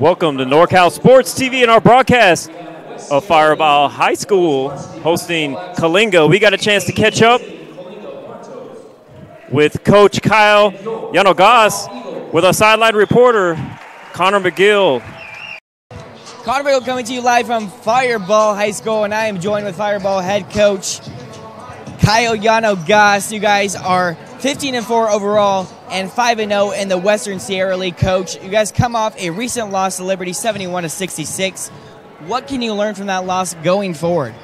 Welcome to NorCal Sports TV and our broadcast of Firebaugh High School hosting Coalinga. We got a chance to catch up with Coach Kyle Yanogas with our sideline reporter, Connor McGill. Connor McGill coming to you live from Firebaugh High School, and I am joined with Firebaugh head coach Kyle Yanogas. You guys are 15 and 4 overall and 5 and 0 in the Western Sierra League. Coach, you guys come off a recent loss to Liberty, 71 to 66. What can you learn from that loss going forward?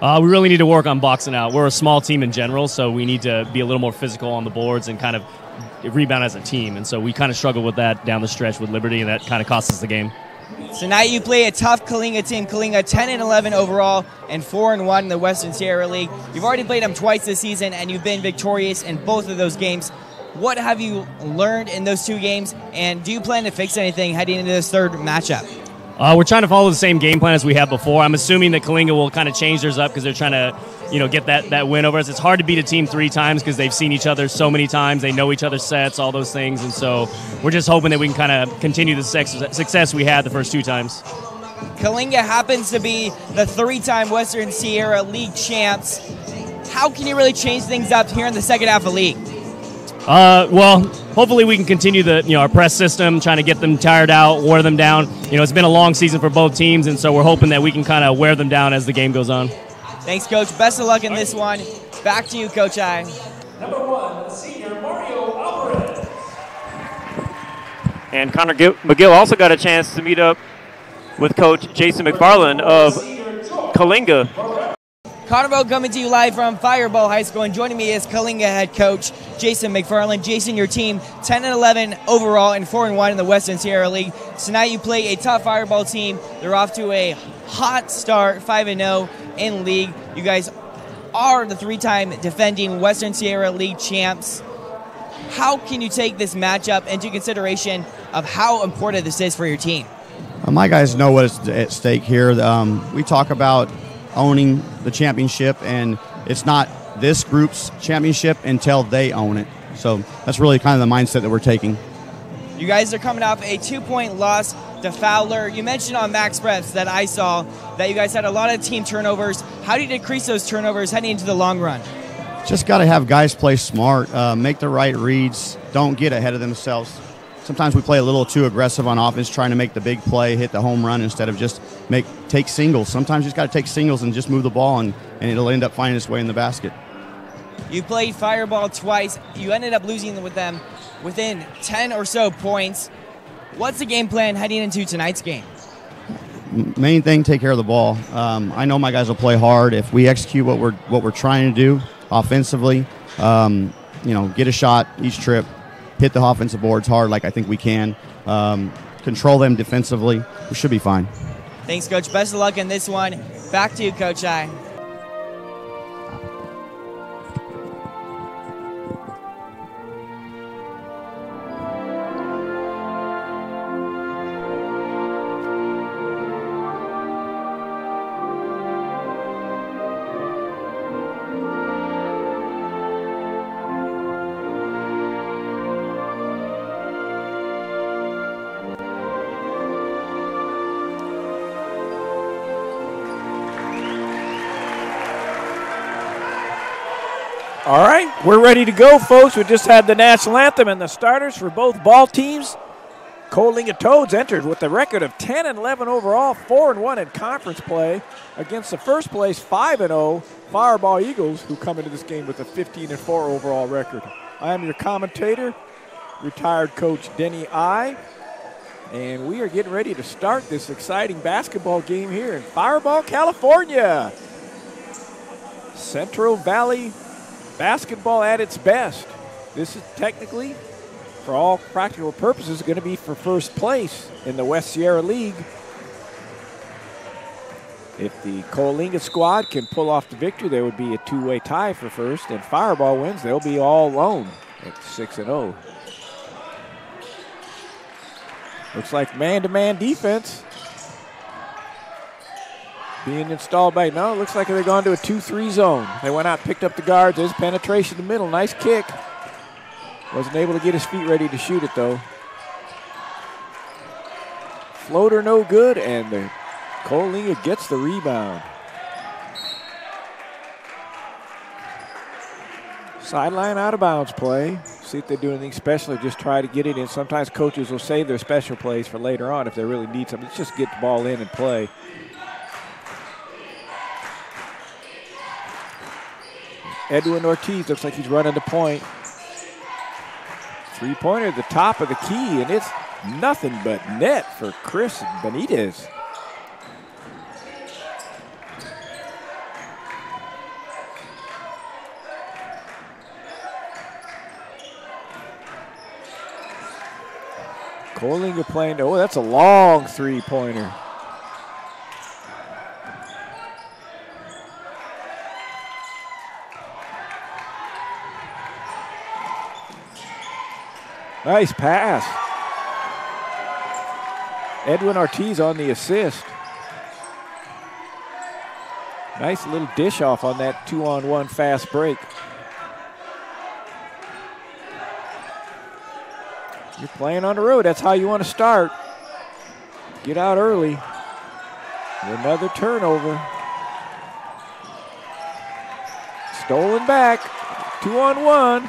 Uh, we really need to work on boxing out. We're a small team in general, so we need to be a little more physical on the boards and kind of rebound as a team. And so we kind of struggled with that down the stretch with Liberty, and that kind of cost us the game. Tonight you play a tough Coalinga team. Coalinga 10 and 11 overall and 4 and 1 in the Western Sierra League. You've already played them twice this season and you've been victorious in both of those games. What have you learned in those two games and do you plan to fix anything heading into this third matchup? Uh, we're trying to follow the same game plan as we have before. I'm assuming that Coalinga will kind of change theirs up because they're trying to, you know, get that, that win over us. It's hard to beat a team three times because they've seen each other so many times. They know each other's sets, all those things, and so we're just hoping that we can kind of continue the success we had the first two times. Coalinga happens to be the three-time Western Sierra League champs. How can you really change things up here in the second half of the league? Uh, well, hopefully we can continue the you know our press system, trying to get them tired out, wear them down. You know, it's been a long season for both teams, and so we're hoping that we can kind of wear them down as the game goes on. Thanks, Coach. Best of luck in this one. Back to you, Coach I. Number one, senior Mario Alvarez. And Connor McGill also got a chance to meet up with Coach Jason McFarland of Coalinga. Carnival coming to you live from Firebaugh High School, and joining me is Coalinga head coach Jason McFarland. Jason, your team 10 and 11 overall and 4 and 1 in the Western Sierra League. Tonight you play a tough Firebaugh team. They're off to a hot start, 5 and 0 in league. You guys are the three-time defending Western Sierra League champs. How can you take this matchup into consideration of how important this is for your team? Uh, my guys know what is at stake here. Um, we talk about owning the championship, and it's not this group's championship until they own it. So that's really kind of the mindset that we're taking. You guys are coming off a two point loss to Fowler. You mentioned on MaxPreps that I saw that you guys had a lot of team turnovers. How do you decrease those turnovers heading into the long run? Just got to have guys play smart, uh, make the right reads, don't get ahead of themselves. Sometimes we play a little too aggressive on offense, trying to make the big play, hit the home run instead of just make take singles. Sometimes you just got to take singles and just move the ball, and, and it'll end up finding its way in the basket. You played Firebaugh twice. You ended up losing with them within 10 or so points. What's the game plan heading into tonight's game? Main thing, take care of the ball. Um, I know my guys will play hard. If we execute what we're what we're trying to do offensively, um, you know, get a shot each trip, hit the offensive boards hard like I think we can, um, control them defensively. We should be fine. Thanks, Coach. Best of luck in this one. Back to you, Coach I. All right, we're ready to go, folks. We just had the national anthem and the starters for both ball teams. Coalinga Toads entered with a record of 10 and 11 overall, 4 and 1 in conference play against the first place 5 and 0 Firebaugh Eagles, who come into this game with a 15 and 4 overall record. I am your commentator, retired coach Denny I, and we are getting ready to start this exciting basketball game here in Firebaugh, California. Central Valley basketball at its best. This is technically, for all practical purposes, going to be for first place in the West Sierra League. If the Coalinga squad can pull off the victory, there would be a two-way tie for first, and Firebaugh wins, they'll be all alone at 6 and 0. Looks like man-to-man defense being installed by no. It looks like they're going to a 2-3 zone. They went out, picked up the guards. There's penetration in the middle. Nice kick. Wasn't able to get his feet ready to shoot it though. Floater no good, and the Coalinga gets the rebound. Sideline out of bounds play. See if they do anything special or just try to get it in. Sometimes coaches will save their special plays for later on if they really need something. Just get the ball in and play. Edwin Ortiz looks like he's running the point. Three pointer at the top of the key, and it's nothing but net for Chris Benitez. Coalinga playing, oh, that's a long three pointer. Nice pass. Edwin Ortiz on the assist. Nice little dish off on that two on one fast break. You're playing on the road. That's how you want to start. Get out early. Another turnover. Stolen back. Two on one.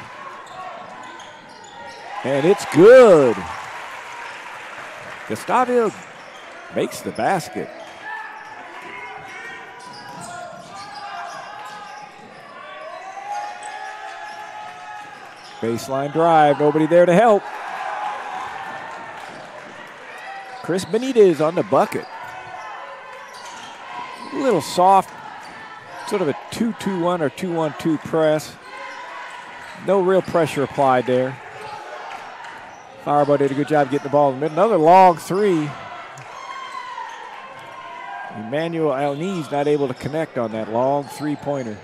And it's good. Gustavio makes the basket. Baseline drive, nobody there to help. Chris Benitez on the bucket. A little soft, sort of a 2 2 1 or 2 1 2 press. No real pressure applied there. Firebaugh did a good job getting the ball in the middle. Another long three. Emmanuel Alniz not able to connect on that long three-pointer.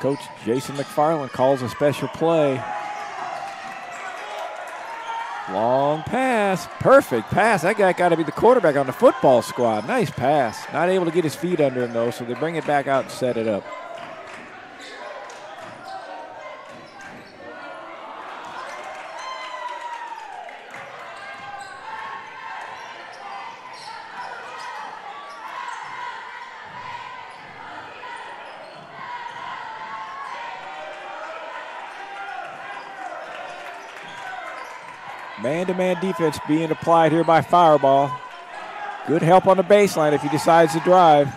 Coach Jason McFarland calls a special play. Long pass. Perfect pass. That guy got to be the quarterback on the football squad. Nice pass. Not able to get his feet under him, though, so they bring it back out and set it up. Man-to-man defense being applied here by Firebaugh. Good help on the baseline if he decides to drive.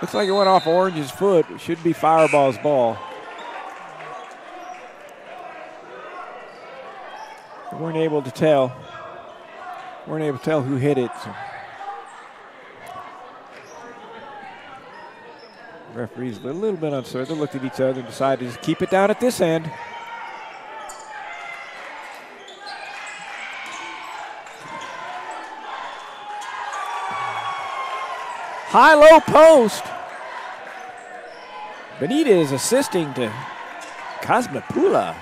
Looks like it went off Orange's foot. It should be Firebaugh's ball. We weren't able to tell. We weren't able to tell who hit it. So. Referees a little bit uncertain. They looked at each other and decided to keep it down at this end. High low post. Benitez assisting to Cosmopula.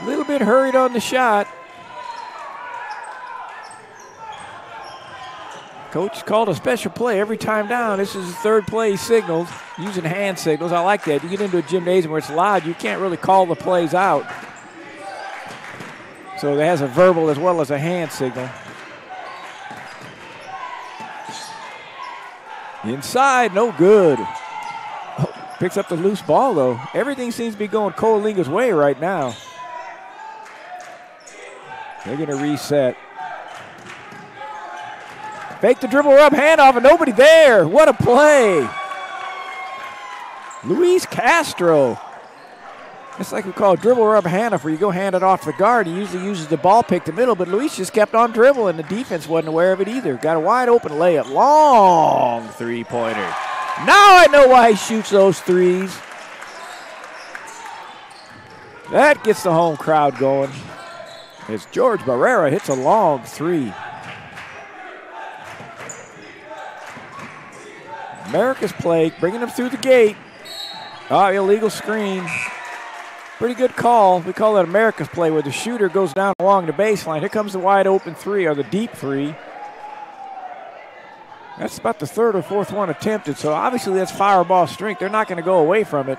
A little bit hurried on the shot. Coach called a special play every time down. This is the third play signals using hand signals. I like that. You get into a gymnasium where it's loud, you can't really call the plays out. So it has a verbal as well as a hand signal. Inside, no good. Oh, picks up the loose ball though. Everything seems to be going Coalinga's way right now. They're going to reset. Fake the dribble up, handoff, and nobody there. What a play. Luis Castro. It's like we call it dribble rub handoff where you go hand it off the guard. He usually uses the ball pick the middle, but Luis just kept on dribbling. And the defense wasn't aware of it either. Got a wide open layup. Long three pointer. Now I know why he shoots those threes. That gets the home crowd going. As George Barrera hits a long three. America's play, bringing them through the gate. Oh, illegal screen. Pretty good call. We call that America's play where the shooter goes down along the baseline. Here comes the wide open three or the deep three. That's about the third or fourth one attempted, so obviously that's Firebaugh strength. They're not going to go away from it.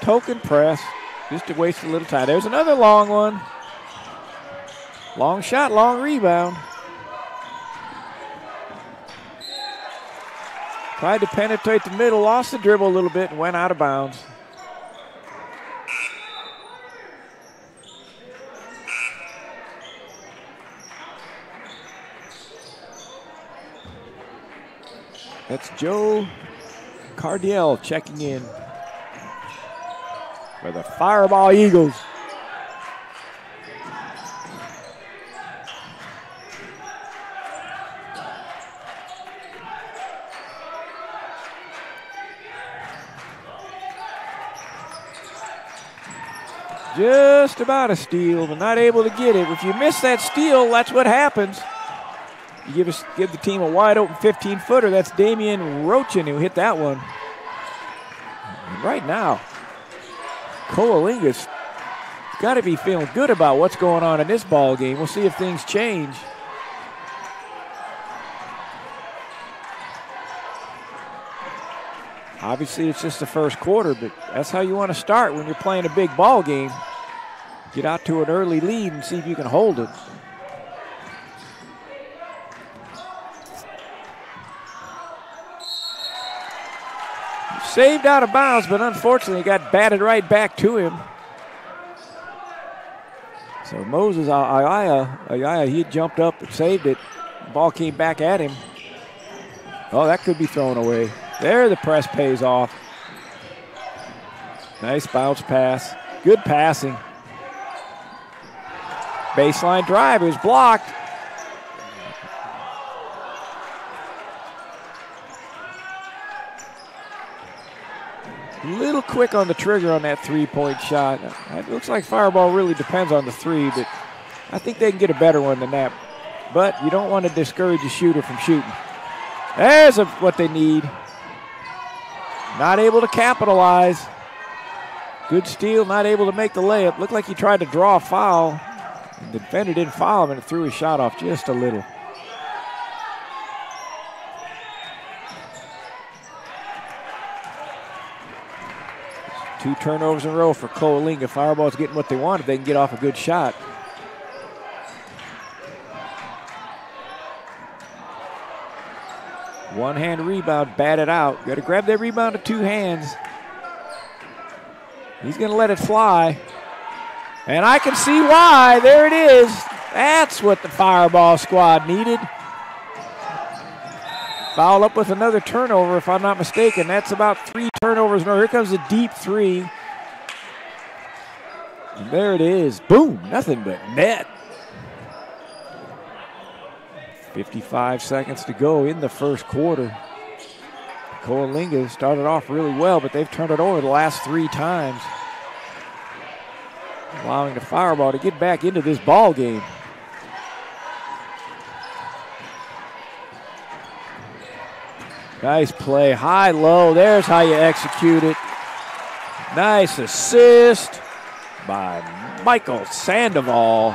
Token press. Just to waste a little time. There's another long one. Long shot, long rebound. Tried to penetrate the middle, lost the dribble a little bit, and went out of bounds. That's Joe Cardiel checking in for the Firebaugh Eagles. Just about a steal, but not able to get it. If you miss that steal, that's what happens. You give, us, give the team a wide open 15 footer. That's Damian Rochin who hit that one. And right now, Coalinga's got to be feeling good about what's going on in this ball game. We'll see if things change. Obviously, it's just the first quarter, but that's how you want to start when you're playing a big ball game. Get out to an early lead and see if you can hold it. Saved out of bounds, but unfortunately got batted right back to him. So Moses Ayaya, Ayaya, he jumped up and saved it. Ball came back at him. Oh, that could be thrown away. There, the press pays off. Nice bounce pass. Good passing. Baseline drive. Was blocked. little quick on the trigger on that three-point shot. It looks like Firebaugh really depends on the three, but I think they can get a better one than that. But you don't want to discourage a shooter from shooting. There's a, what they need. Not able to capitalize. Good steal, not able to make the layup. Looked like he tried to draw a foul. The defender didn't foul him and it threw his shot off just a little. Two turnovers in a row for Coalinga. Firebaugh's getting what they want if they can get off a good shot. One hand rebound, batted out. Got to grab that rebound with two hands. He's going to let it fly. And I can see why. There it is. That's what the Firebaugh squad needed. Foul up with another turnover, if I'm not mistaken. That's about three turnovers. No, here comes a deep three. And there it is. Boom. Nothing but net. 55 seconds to go in the first quarter. Coalinga started off really well, but they've turned it over the last three times. Allowing the Firebaugh to get back into this ball game. Nice play. High, low. There's how you execute it. Nice assist by Michael Sandoval.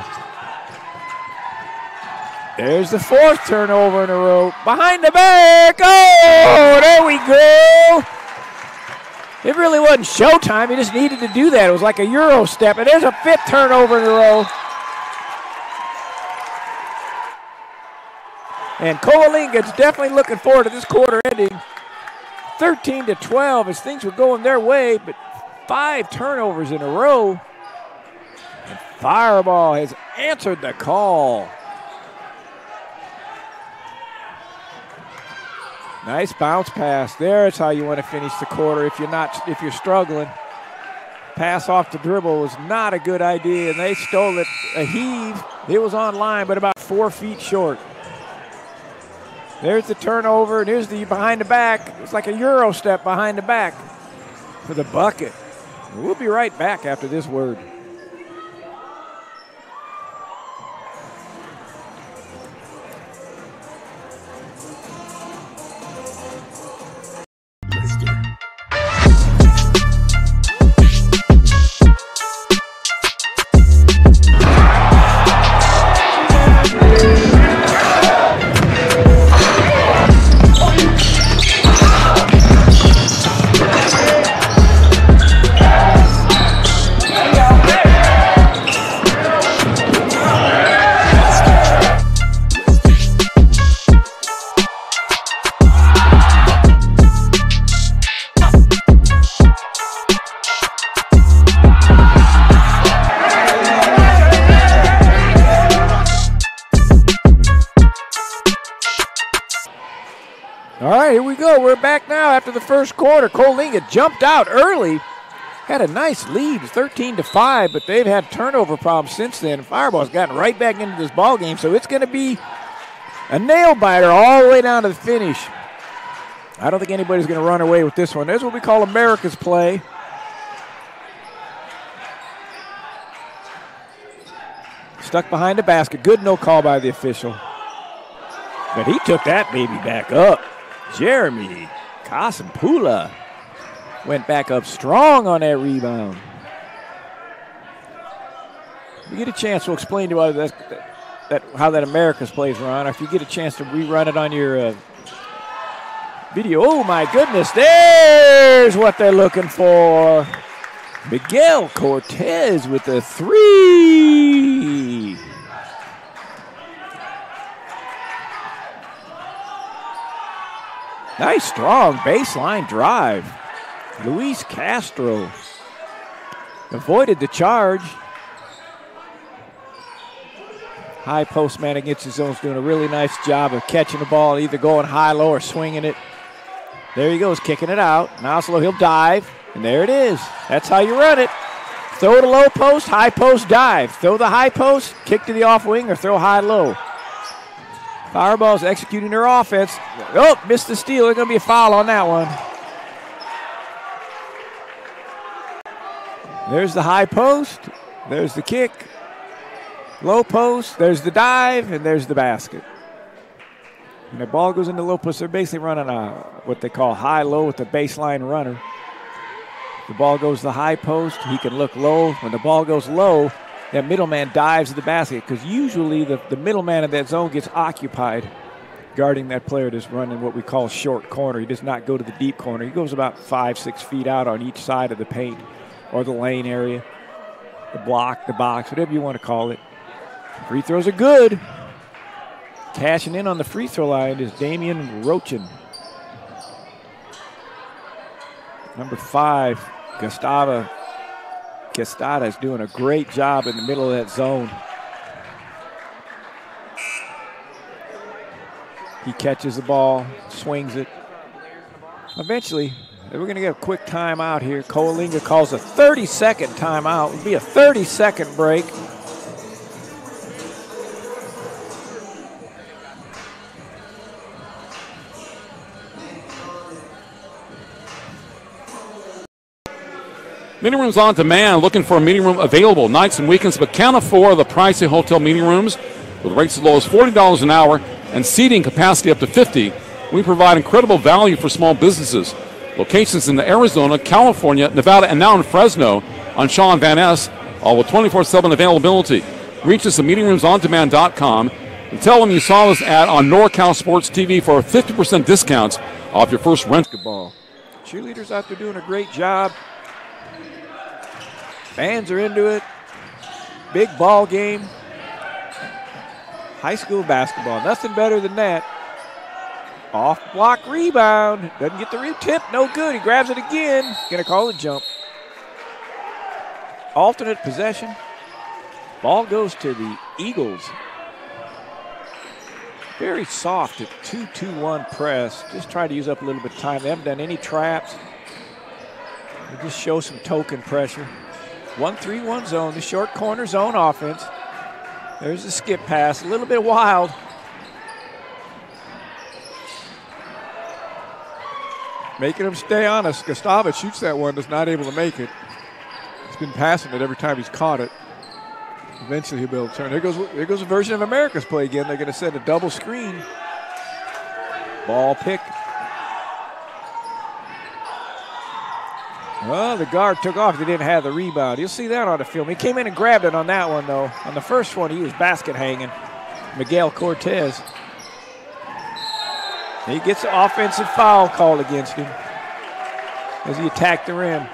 There's the fourth turnover in a row. Behind the back. Oh, there we go. It really wasn't showtime. He just needed to do that. It was like a Euro step. And there's a fifth turnover in a row. And Coalinga's definitely looking forward to this quarter ending. 13 to 12 as things were going their way, but five turnovers in a row. And Firebaugh has answered the call. Nice bounce pass. There's how you want to finish the quarter if you're not if you're struggling. Pass off the dribble was not a good idea, and they stole it. A heave. It was on line, but about four feet short. There's the turnover, and here's the behind the back. It's like a Euro step behind the back for the bucket. We'll be right back after this word. Quarter. Coalinga jumped out early, had a nice lead, 13 to five, but they've had turnover problems since then. Firebaugh's gotten right back into this ball game, so it's going to be a nail biter all the way down to the finish. I don't think anybody's going to run away with this one. There's what we call America's play. Stuck behind the basket. Good no call by the official. But he took that baby back up. Jeremy Kasimpula went back up strong on that rebound. If you get a chance, we'll explain to you that, how that America's plays run. If you get a chance to rerun it on your uh, video, oh my goodness, there's what they're looking for. Miguel Cortez with the three. Nice strong baseline drive. Luis Castro avoided the charge. High post man against his own is doing a really nice job of catching the ball, either going high low or swinging it. There he goes, kicking it out. Now slow, he'll dive, and there it is. That's how you run it. Throw to low post, high post, dive. Throw the high post, kick to the off wing, or throw high low. Firebaugh's executing their offense. Oh, missed the steal. There's going to be a foul on that one. There's the high post. There's the kick. Low post. There's the dive, and there's the basket. When the ball goes into low post, they're basically running a what they call high low with the baseline runner. The ball goes to the high post. He can look low. When the ball goes low, that middleman dives to the basket because usually the, the middleman in that zone gets occupied guarding that player that's running what we call short corner. He does not go to the deep corner. He goes about five, six feet out on each side of the paint or the lane area, the block, the box, whatever you want to call it. Free throws are good. Cashing in on the free throw line is Damian Rochin. Number five, Gustavo Questada is doing a great job in the middle of that zone. He catches the ball, swings it. Eventually, we're going to get a quick timeout here. Coalinga calls a 30 second timeout. It'll be a 30 second break. Meeting rooms on demand. Looking for a meeting room available nights and weekends, but can't afford the pricey hotel meeting rooms with rates as low as $40 an hour and seating capacity up to 50. We provide incredible value for small businesses. Locations in Arizona, California, Nevada, and now in Fresno on Sean Van Ness, all with 24 7 availability. Reach us at meetingroomsondemand.com and tell them you saw this ad on NorCal Sports TV for a 50% discount off your first rent. Ball. Cheerleaders out there doing a great job. Fans are into it. Big ball game. High school basketball. Nothing better than that. Off block rebound. Doesn't get the re- tip. No good. He grabs it again. Gonna call it jump. Alternate possession. Ball goes to the Eagles. Very soft at 2 2 1 press. Just try to use up a little bit of time. They haven't done any traps. They just show some token pressure. 1 3 1 zone, the short corner zone offense. There's a skip pass, a little bit wild. Making him stay honest. Gustavo shoots that one, is not able to make it. He's been passing it every time he's caught it. Eventually he'll be able to turn. There goes, there goes a version of America's play again. They're going to set a double screen. Ball pick. Well, the guard took off. He didn't have the rebound. You'll see that on the film. He came in and grabbed it on that one, though. On the first one, he was basket hanging. Miguel Cortez. He gets an offensive foul called against him as he attacked the rim.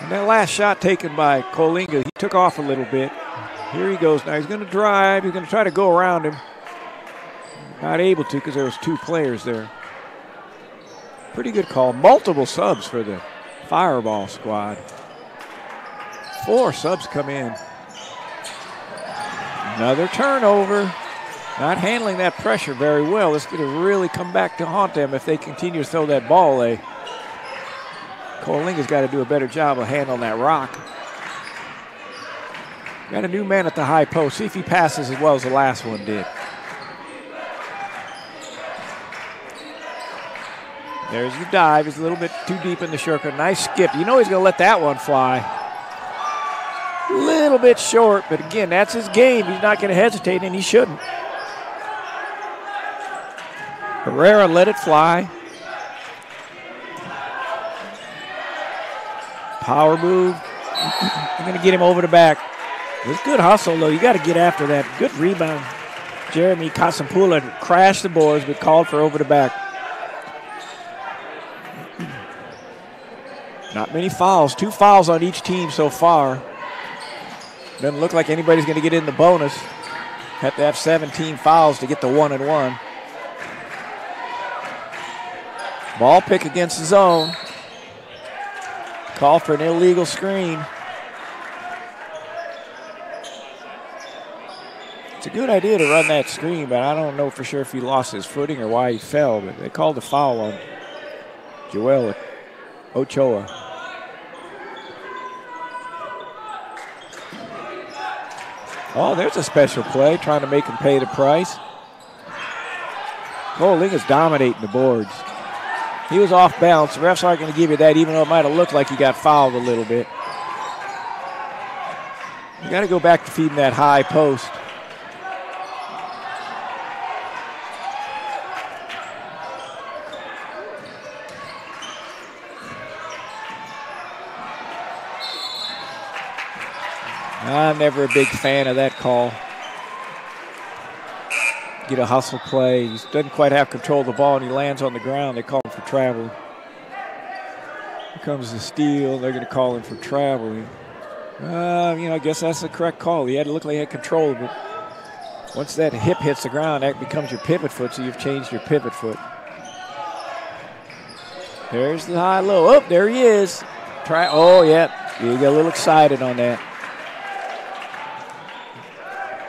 And that last shot taken by Coalinga, he took off a little bit. Here he goes now. He's going to drive. He's going to try to go around him. Not able to because there was two players there. Pretty good call. Multiple subs for the Firebaugh squad. Four subs come in. Another turnover. Not handling that pressure very well. It's going to really come back to haunt them if they continue to throw that ball away. Coalinga's got to do a better job of handling that rock. Got a new man at the high post. See if he passes as well as the last one did. There's the dive. He's a little bit too deep in the circle. Nice skip. You know he's going to let that one fly. A little bit short, but again, that's his game. He's not going to hesitate, and he shouldn't. Herrera let it fly. Power move. I'm going to get him over the back. It's good hustle, though. You got to get after that. Good rebound. Jeremy Casampula crashed the boards, but called for over the back. Not many fouls. Two fouls on each team so far. Doesn't look like anybody's going to get in the bonus. Have to have 17 fouls to get the one and one. Ball pick against the zone. Call for an illegal screen. It's a good idea to run that screen, but I don't know for sure if he lost his footing or why he fell. But they called a foul on Joel Ochoa. Oh, there's a special play trying to make him pay the price. Coalinga is dominating the boards. He was off balance. The refs aren't going to give you that, even though it might have looked like he got fouled a little bit. You got to go back to feeding that high post. I'm never a big fan of that call. Get a hustle play. He doesn't quite have control of the ball and he lands on the ground. They call him for travel. Here comes the steal. They're going to call him for traveling. Uh, you know, I guess that's the correct call. He had to look like he had control it. Once that hip hits the ground, that becomes your pivot foot, so you've changed your pivot foot. There's the high low. Oh, there he is. Try. Oh, yeah. You got a little excited on that.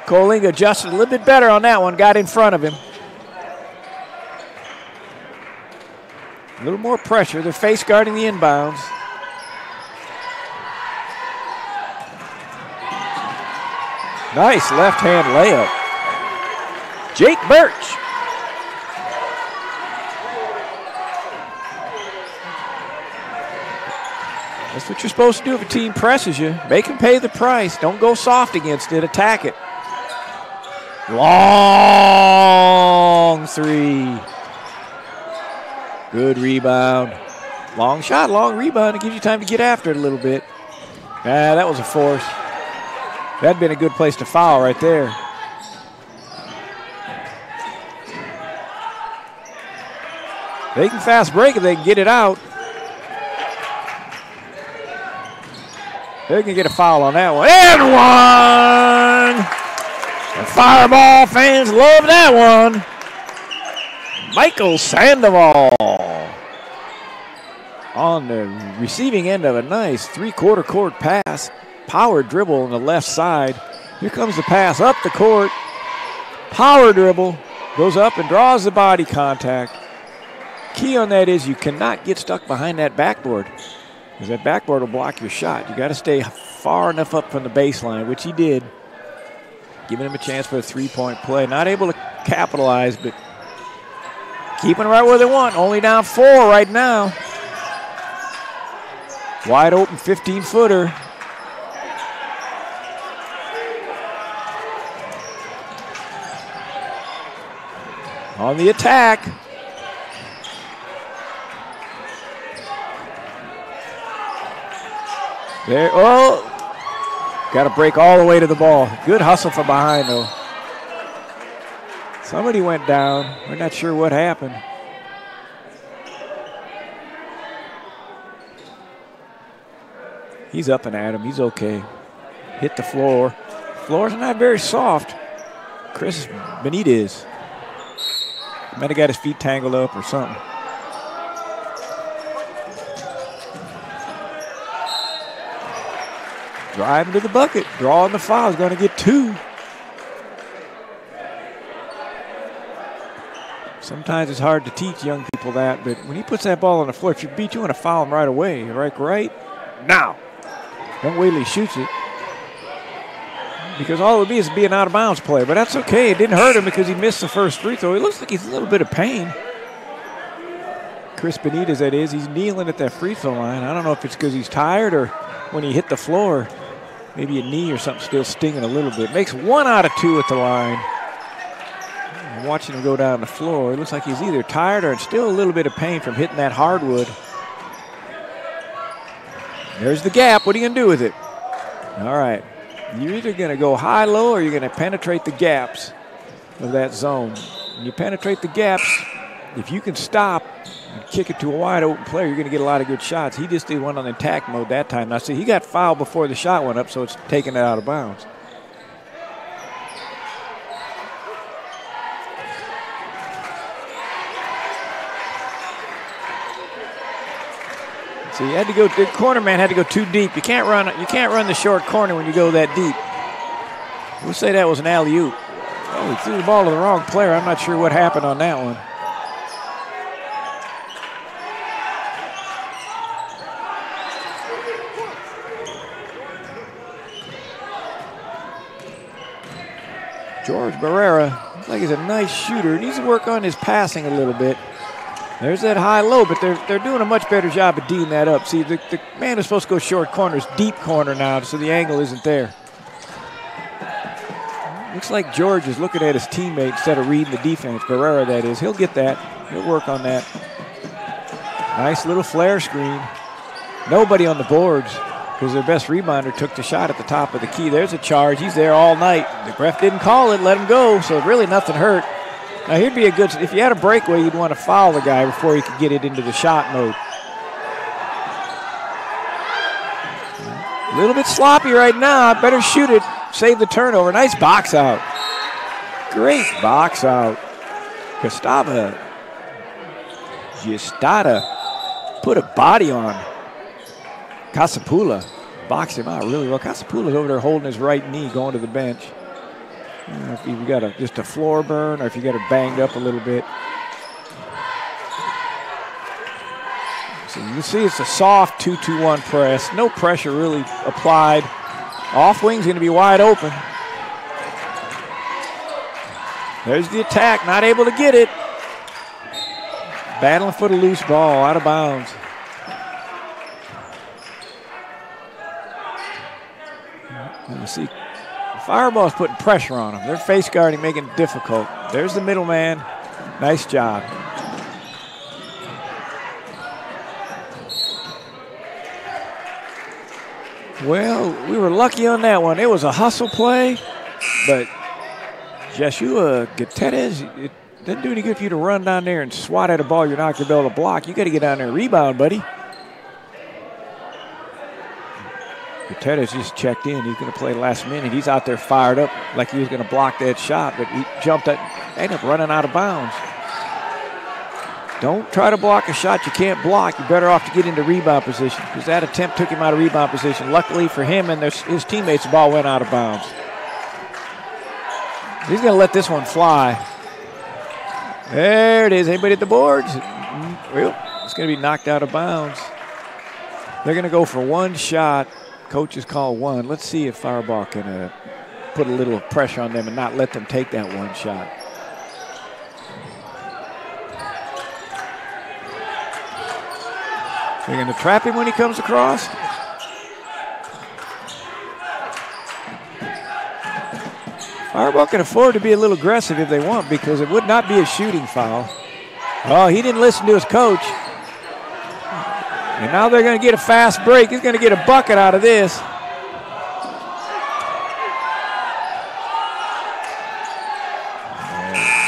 Coalinga adjusted a little bit better on that one, got in front of him. A little more pressure. They're face guarding the inbounds. Nice left hand layup. Jake Birch. That's what you're supposed to do if a team presses you. Make them pay the price. Don't go soft against it. Attack it. Long three. Good rebound. Long shot, long rebound. It gives you time to get after it a little bit. Ah, that was a force. That'd been a good place to foul right there. They can fast break if they can get it out. They can get a foul on that one. And one! Firebaugh fans love that one. Michael Sandoval on the receiving end of a nice three-quarter court pass. Power dribble on the left side. Here comes the pass up the court. Power dribble. Goes up and draws the body contact. Key on that is you cannot get stuck behind that backboard because that backboard will block your shot. You got to stay far enough up from the baseline, which he did, giving him a chance for a three-point play. Not able to capitalize, but keeping right where they want. Only down four right now. Wide open 15 footer. On the attack. There, oh, got to break all the way to the ball. Good hustle from behind, though. Somebody went down. We're not sure what happened. He's up and at him. He's okay. Hit the floor. Floor's not very soft. Chris Benitez. Might have got his feet tangled up or something. Driving to the bucket. Drawing the foul. Is going to get two. Sometimes it's hard to teach young people that, but when he puts that ball on the floor, if you beat, you want to foul him right away. Right, right now. Don't shoots it. Because all it would be is be an out of bounds play. But that's okay. It didn't hurt him because he missed the first free throw. He looks like he's a little bit of pain. Chris Benitez, that is. He's kneeling at that free throw line. I don't know if it's because he's tired or when he hit the floor, maybe a knee or something still stinging a little bit. Makes one out of two at the line. I'm watching him go down the floor. It looks like he's either tired or still a little bit of pain from hitting that hardwood. There's the gap. What are you going to do with it? All right. You're either going to go high low or you're going to penetrate the gaps of that zone. When you penetrate the gaps, if you can stop and kick it to a wide open player, you're going to get a lot of good shots. He just did one on attack mode that time. Now, see, he got fouled before the shot went up, so it's taking it out of bounds. So you had to go. The corner man had to go too deep. You can't run. You can't run the short corner when you go that deep. We'll say that was an alley oop. Oh, he threw the ball to the wrong player. I'm not sure what happened on that one. George Barrera, looks like he's a nice shooter. Needs to work on his passing a little bit. There's that high low, but they're, they're doing a much better job of D'ing that up. See, the, the man is supposed to go short corners, deep corner now, so the angle isn't there. Looks like George is looking at his teammate instead of reading the defense. Barrera, that is. He'll get that. He'll work on that. Nice little flare screen. Nobody on the boards because their best rebounder took the shot at the top of the key. There's a charge. He's there all night. The ref didn't call it, let him go, so really nothing hurt. Now he'd be a good. If you had a breakaway, you'd want to foul the guy before he could get it into the shot mode. A little bit sloppy right now. Better shoot it. Save the turnover. Nice box out. Great box out. Gustava Giustada put a body on Casapula. Boxed him out really well. Casapula's over there holding his right knee going to the bench. Uh, if you've got a, just a floor burn or if you got it banged up a little bit. So you can see it's a soft 2-2-1 press. No pressure really applied. Off wing's going to be wide open. There's the attack, not able to get it. Battling for the loose ball, out of bounds. You see Firebaugh's putting pressure on them. They're face guarding, making it difficult. There's the middleman. Nice job. Well, we were lucky on that one. It was a hustle play, but Jeshua Gutierrez, it doesn't do any good for you to run down there and swat at a ball you're not going to be able to block. You got to get down there and rebound, buddy. Gutierrez just checked in. He's going to play last minute. He's out there fired up like he was going to block that shot, but he jumped that, ended up running out of bounds. Don't try to block a shot you can't block. You're better off to get into rebound position because that attempt took him out of rebound position. Luckily for him and his teammates, the ball went out of bounds. He's going to let this one fly. There it is. Anybody at the boards? Well, it's going to be knocked out of bounds. They're going to go for one shot. Coaches call one. Let's see if Firebaugh can uh, put a little pressure on them and not let them take that one shot. They're going to trap him when he comes across. Firebaugh can afford to be a little aggressive if they want because it would not be a shooting foul. Oh, he didn't listen to his coach. And now they're going to get a fast break. He's going to get a bucket out of this.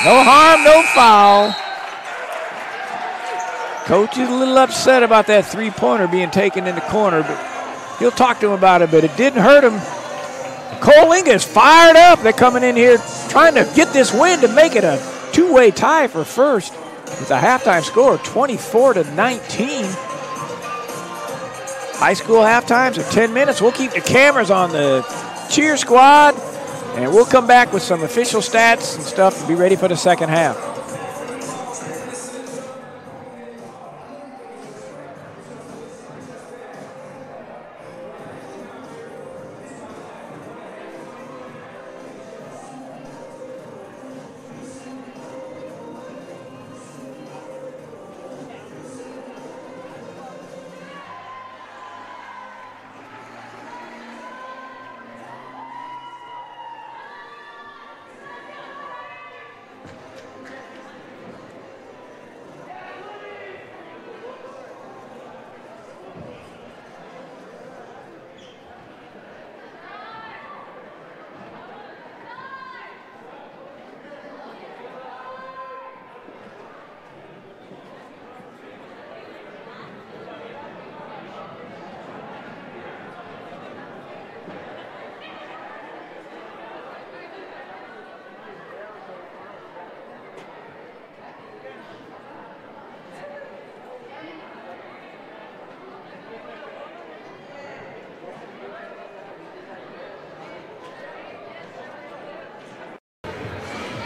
No harm, no foul. Coach is a little upset about that three pointer being taken in the corner, but he'll talk to him about it. But it didn't hurt him. Coalinga is fired up. They're coming in here trying to get this win to make it a two way tie for first with a halftime score 24 to 19. High school halftimes are 10 minutes. We'll keep the cameras on the cheer squad, and we'll come back with some official stats and stuff and be ready for the second half.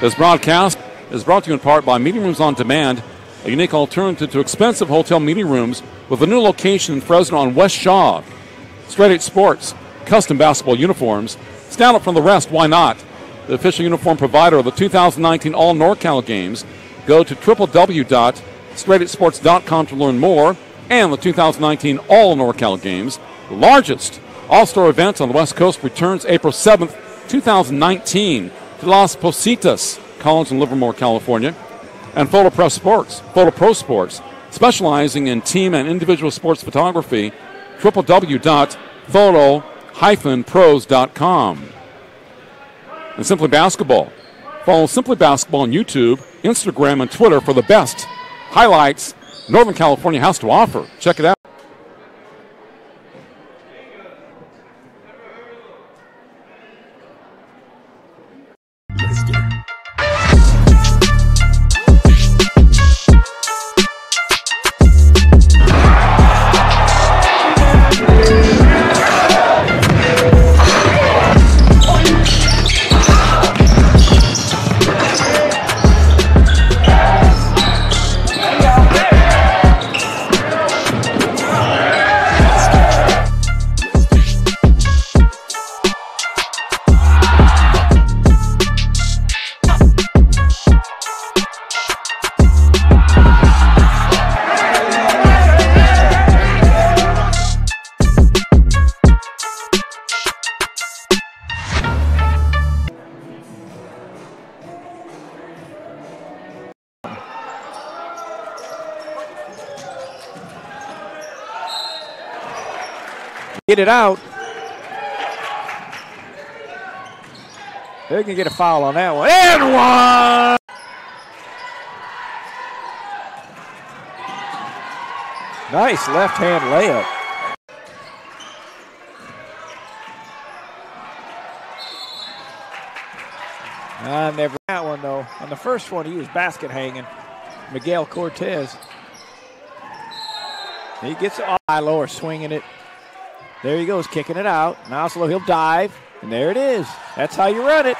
This broadcast is brought to you in part by Meeting Rooms on Demand, a unique alternative to expensive hotel meeting rooms with a new location in Fresno on West Shaw. Straight Eight Sports, custom basketball uniforms. Stand up from the rest, why not? The official uniform provider of the 2019 All NorCal Games. Go to www.str8sports.com to learn more. And the 2019 All NorCal Games, the largest all star event on the West Coast, returns April 7th, 2019 to Las Positas College in Livermore, California. And Photo Press Sports, Photo Pro Sports, specializing in team and individual sports photography, www.photo-pros.com. And Simply Basketball. Follow Simply Basketball on YouTube, Instagram, and Twitter for the best highlights Northern California has to offer. Check it out. get it out. They can get a foul on that one. And one! Nice left hand layup. I never that one though. On the first one, he was basket hanging. Miguel Cortez. He gets high lower swinging it. There he goes, kicking it out. Now slow, he'll dive, and there it is. That's how you run it.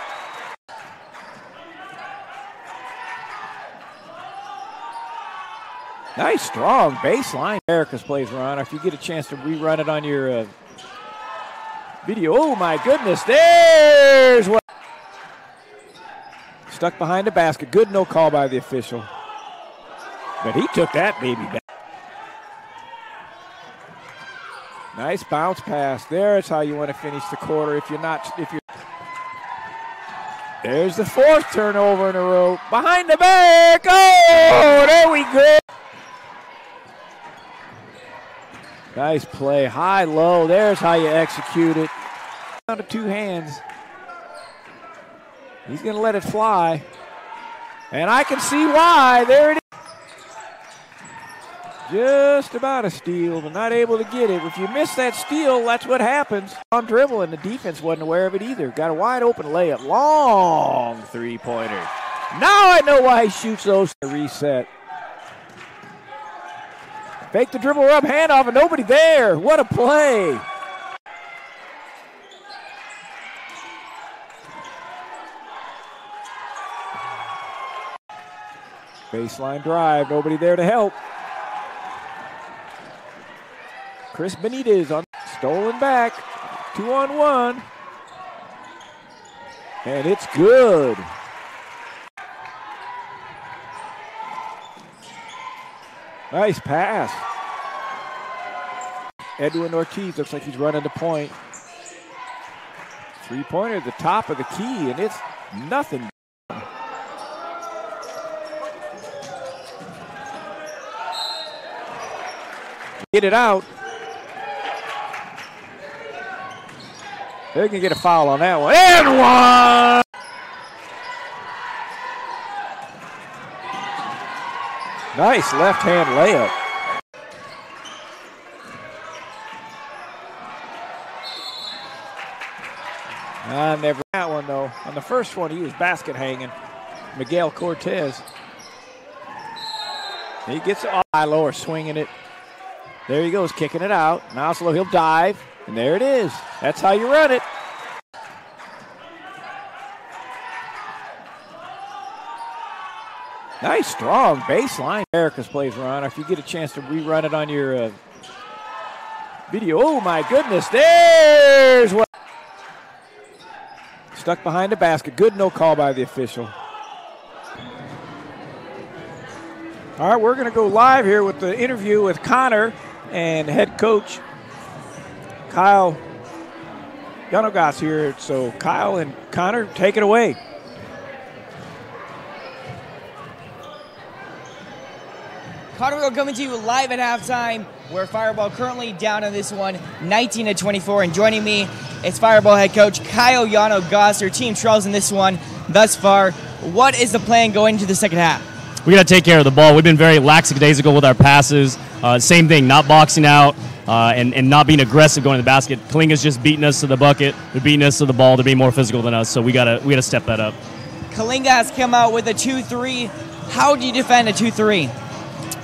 Nice, strong baseline. America's plays run. If you get a chance to rerun it on your uh, video, oh my goodness, there's what. Stuck behind the basket. Good no call by the official. But he took that baby back. Nice bounce pass. There's how you want to finish the quarter. If you're not, if you're. There's the fourth turnover in a row. Behind the back. Oh, there we go. Nice play. High, low. There's how you execute it. Down to two hands. He's going to let it fly. And I can see why. There it is. Just about a steal, but not able to get it. If you miss that steal, that's what happens. On dribble, and the defense wasn't aware of it either. Got a wide open layup. Long three pointer. Now I know why he shoots those. Reset. Fake the dribble up, handoff, and nobody there. What a play. Baseline drive, nobody there to help. Chris Benitez on stolen back, two on one. And it's good. Nice pass. Edwin Ortiz looks like he's running the point. Three pointer at the top of the key, and it's nothing. Get it out. Going to get a foul on that one. And one! Nice left hand layup. I never that one though. On the first one, he was basket hanging. Miguel Cortez. He gets high lower, swinging it. There he goes, kicking it out. Now he'll dive, and there it is. That's how you run it. Nice, strong baseline. America's plays run. If you get a chance to rerun it on your uh, video, oh my goodness, there's what. Stuck behind the basket. Good no call by the official. All right, we're going to go live here with the interview with Connor and head coach Kyle Yonogas here. So, Kyle and Connor, take it away. Cotterville coming to you live at halftime, where Firebaugh currently down on this one, 19 to 24. And joining me is Firebaugh head coach Kyle Yano Goss. Their team trails in this one thus far. What is the plan going into the second half? We got to take care of the ball. We've been very lax days ago with our passes. Uh, same thing, not boxing out uh, and, and not being aggressive going to the basket. Coalinga's just beating us to the bucket. They're beating us to the ball. They're being more physical than us. So we got to we got to step that up. Kalinga has come out with a 2 3. How do you defend a 2 3?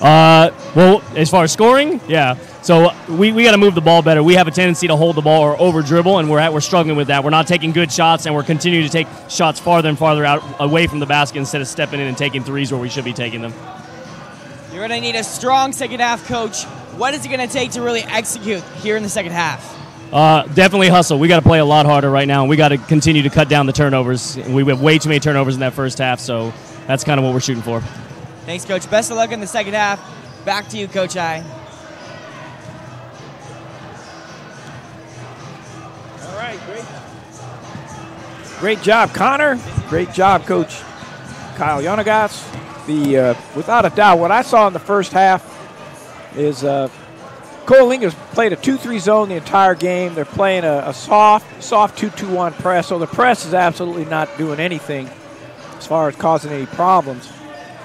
Uh, well, as far as scoring, yeah. So we, we got to move the ball better. We have a tendency to hold the ball or over dribble, and we're at, we're struggling with that. We're not taking good shots, and we're continuing to take shots farther and farther out away from the basket instead of stepping in and taking threes where we should be taking them. You're going to need a strong second half, coach. What is it going to take to really execute here in the second half? Uh, definitely hustle. We got to play a lot harder right now, and we got to continue to cut down the turnovers. We have way too many turnovers in that first half, so that's kind of what we're shooting for. Thanks, coach. Best of luck in the second half. Back to you, Coach I. All right, great. Great job, Connor. Great job, Coach Kyle Yonagas. The uh, without a doubt, what I saw in the first half is uh, Coalinga's played a 2-3 zone the entire game. They're playing a, a soft, soft 2-2-1 press. So the press is absolutely not doing anything as far as causing any problems.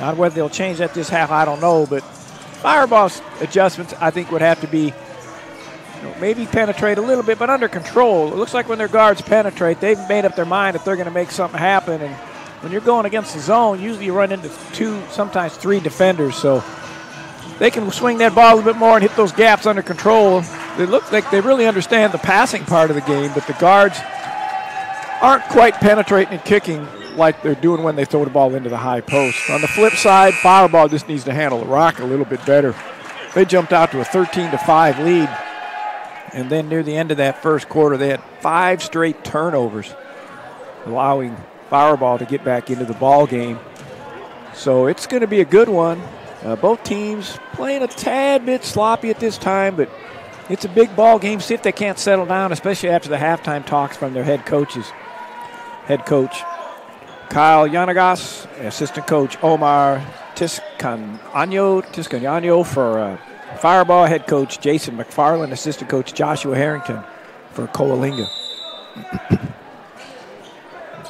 Not whether they'll change that this half, I don't know. But Firebaugh's adjustments, I think, would have to be you know, maybe penetrate a little bit, but under control. It looks like when their guards penetrate, they've made up their mind that they're going to make something happen. And when you're going against the zone, usually you run into two, sometimes three defenders. So they can swing that ball a little bit more and hit those gaps under control. They look like they really understand the passing part of the game, but the guards aren't quite penetrating and kicking like they're doing when they throw the ball into the high post. On the flip side, Firebaugh just needs to handle the rock a little bit better. They jumped out to a 13 to 5 lead. And then near the end of that first quarter, they had five straight turnovers, allowing Firebaugh to get back into the ball game. So it's going to be a good one. Uh, both teams playing a tad bit sloppy at this time, but it's a big ball game. See if they can't settle down, especially after the halftime talks from their head coaches. Head coach Kyle Yanagas, assistant coach Omar Tiscanyano, Tiscanyano for uh, Firebaugh, head coach Jason McFarland, assistant coach Joshua Harrington for Coalinga.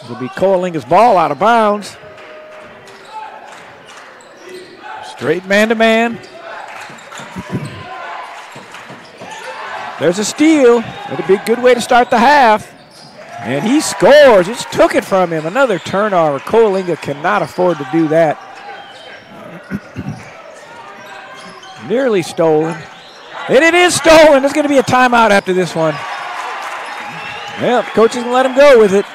It'll be Coalinga's ball out of bounds. Straight man to man. There's a steal. That'd be a good way to start the half. And he scores. Just took it from him. Another turnover. Coalinga cannot afford to do that. Nearly stolen. And it is stolen. There's going to be a timeout after this one. Well, coach is going to let him go with it.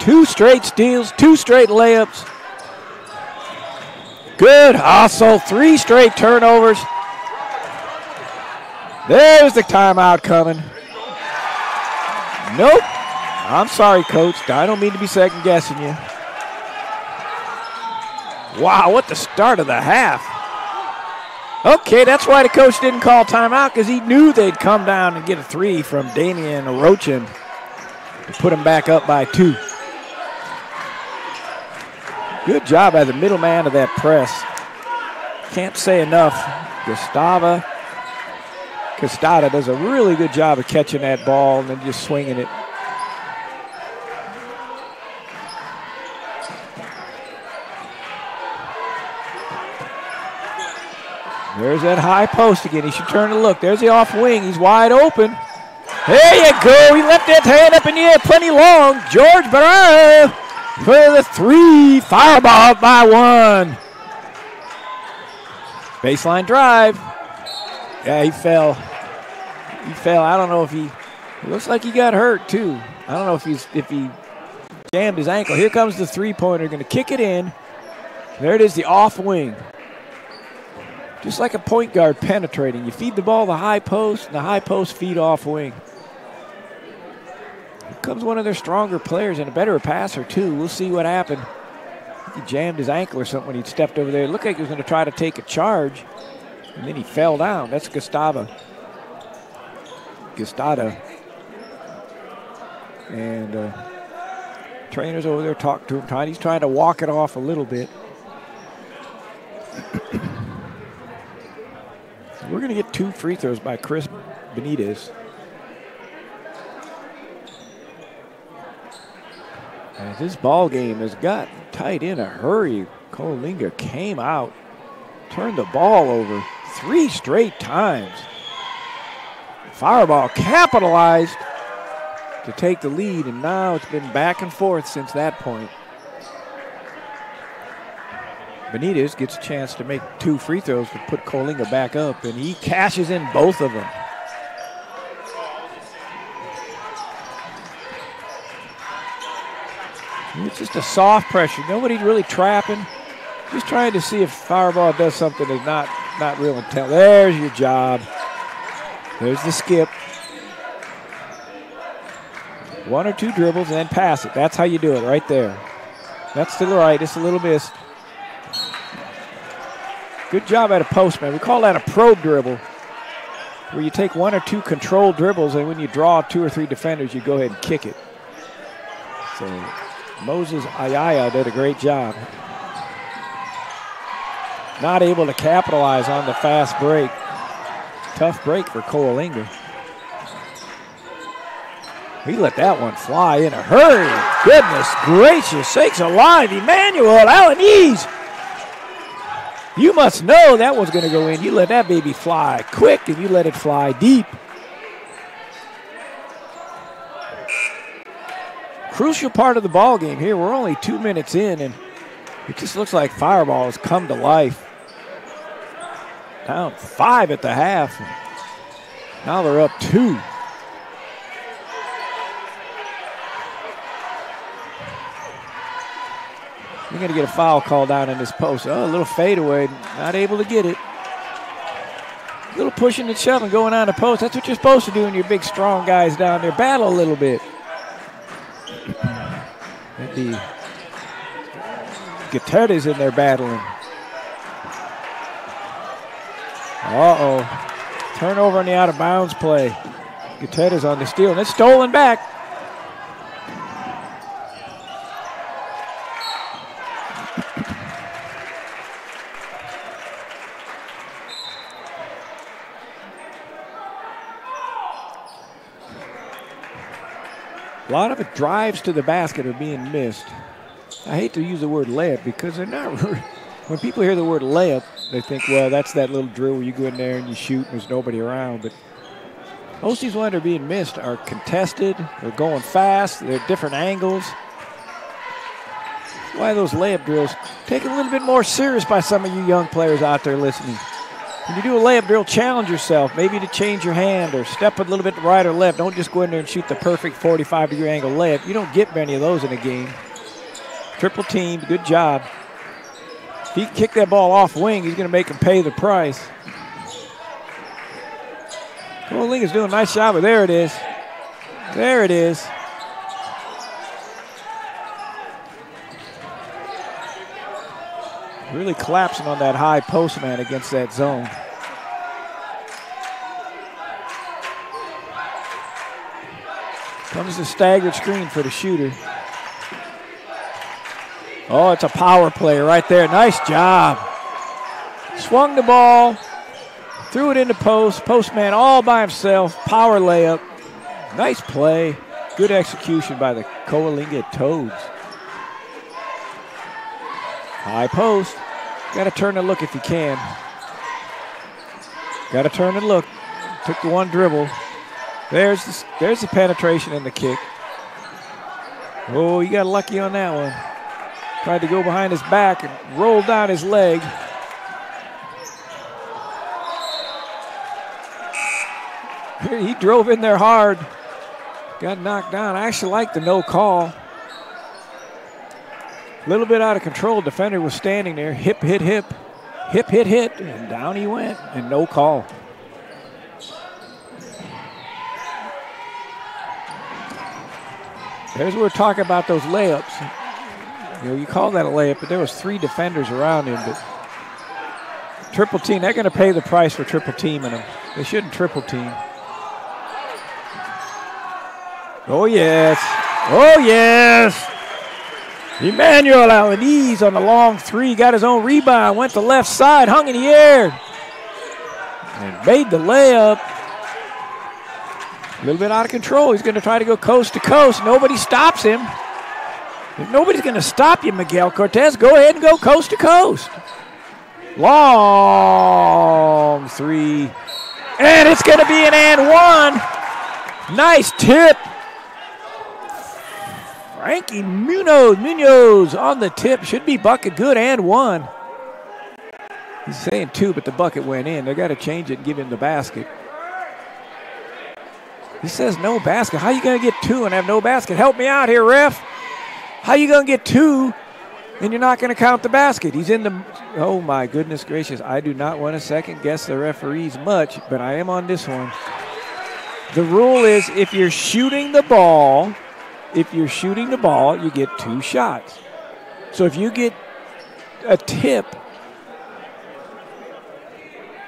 Two straight steals, two straight layups. Good hustle, three straight turnovers. There's the timeout coming. Nope. I'm sorry, coach. I don't mean to be second guessing you. Wow, what the start of the half. Okay, that's why the coach didn't call timeout because he knew they'd come down and get a three from Damian Orochin to put him back up by two. Good job by the middleman of that press. Can't say enough. Gustava Castada does a really good job of catching that ball and then just swinging it. There's that high post again. He should turn to look. There's the off wing. He's wide open. There you go. He left that hand up in the air plenty long. George Barrera for the three. Firebaugh by one. Baseline drive. Yeah, he fell. He fell. I don't know if he. Looks like he got hurt too. I don't know if he's if he jammed his ankle. Here comes the three pointer. Going to kick it in. There it is, the off wing. Just like a point guard penetrating. You feed the ball the high post, and the high post feed off wing. Comes one of their stronger players and a better passer, too. We'll see what happened. He jammed his ankle or something when he stepped over there. It looked like he was going to try to take a charge, and then he fell down. That's Gustavo. Gustada. And uh, trainers over there talk to him. Trying, he's trying to walk it off a little bit. We're going to get two free throws by Chris Benitez. As this ball game has got tight in a hurry, Coalinga came out, turned the ball over three straight times. Firebaugh capitalized to take the lead, and now it's been back and forth since that point. Benitez gets a chance to make two free throws to put Coalinga back up, and he cashes in both of them. It's just a soft pressure. Nobody really trapping. Just trying to see if Firebaugh does something that's not, not real intent. There's your job. There's the skip. One or two dribbles and then pass it. That's how you do it right there. That's to the right. It's a little missed. Good job at a post, man. We call that a probe dribble, where you take one or two controlled dribbles, and when you draw two or three defenders, you go ahead and kick it. So Moses Ayala did a great job. not able to capitalize on the fast break. Tough break for Coalinga. He let that one fly in a hurry. Goodness gracious sakes alive. Emmanuel Alanis. You must know that one's going to go in. You let that baby fly quick and you let it fly deep. Crucial part of the ball game here. We're only two minutes in, and it just looks like Firebaugh has come to life. Down five at the half. Now they're up two. You're going to get a foul called down in this post. Oh, a little fadeaway. Not able to get it. A little pushing and shoving going on the post. That's what you're supposed to do when you're big, strong guys down there. Battle a little bit. The Gutierrez in there battling. Uh-oh. Turnover on the out of bounds play. Gutierrez on the steal, and it's stolen back. A lot of it drives to the basket are being missed. I hate to use the word layup because they're not. when people hear the word layup, they think, well, that's that little drill where you go in there and you shoot and there's nobody around. But most of these ones that are being missed are contested. They're going fast. They're different angles. Why those layup drills? Take a little bit more serious by some of you young players out there listening. When you do a layup drill, challenge yourself, maybe to change your hand or step a little bit right or left. Don't just go in there and shoot the perfect 45 degree angle layup. You don't get many of those in a game. Triple team, good job. If he kick that ball off wing, he's going to make him pay the price. Cole is doing a nice job, but there it is. There it is. Really collapsing on that high post man against that zone. Comes the staggered screen for the shooter. Oh, it's a power play right there. Nice job. Swung the ball, threw it into post. Postman all by himself. Power layup. Nice play. Good execution by the Coalinga Toads. High post. Got to turn and look if you can. Got to turn and look. Took the one dribble. There's the, there's the penetration and the kick. Oh, you got lucky on that one. Tried to go behind his back and rolled down his leg. He drove in there hard. Got knocked down. I actually like the no call. A little bit out of control. Defender was standing there. Hip, hit, hip. Hip, hit, hit. And down he went. And no call. There's where we're talking about those layups. You know, you call that a layup, but there was three defenders around him. But triple team, they're going to pay the price for triple teaming them. They shouldn't triple team. Oh, yes. Oh, yes. Emmanuel Alanis on the long three, got his own rebound, went to left side, hung in the air, and made the layup. A little bit out of control. He's going to try to go coast to coast. Nobody stops him. If nobody's going to stop you, Miguel Cortez, go ahead and go coast to coast. Long three. And it's going to be an and one. Nice tip Frankie Munoz, Munoz on the tip. Should be bucket good and one. He's saying two, but the bucket went in. They got to change it and give him the basket. He says no basket. How you going to get two and have no basket? Help me out here, ref. How you going to get two and you're not going to count the basket? He's in the. Oh my goodness gracious! I do not want to second guess the referees much, but I am on this one. The rule is if you're shooting the ball if you're shooting the ball, you get two shots. So if you get a tip,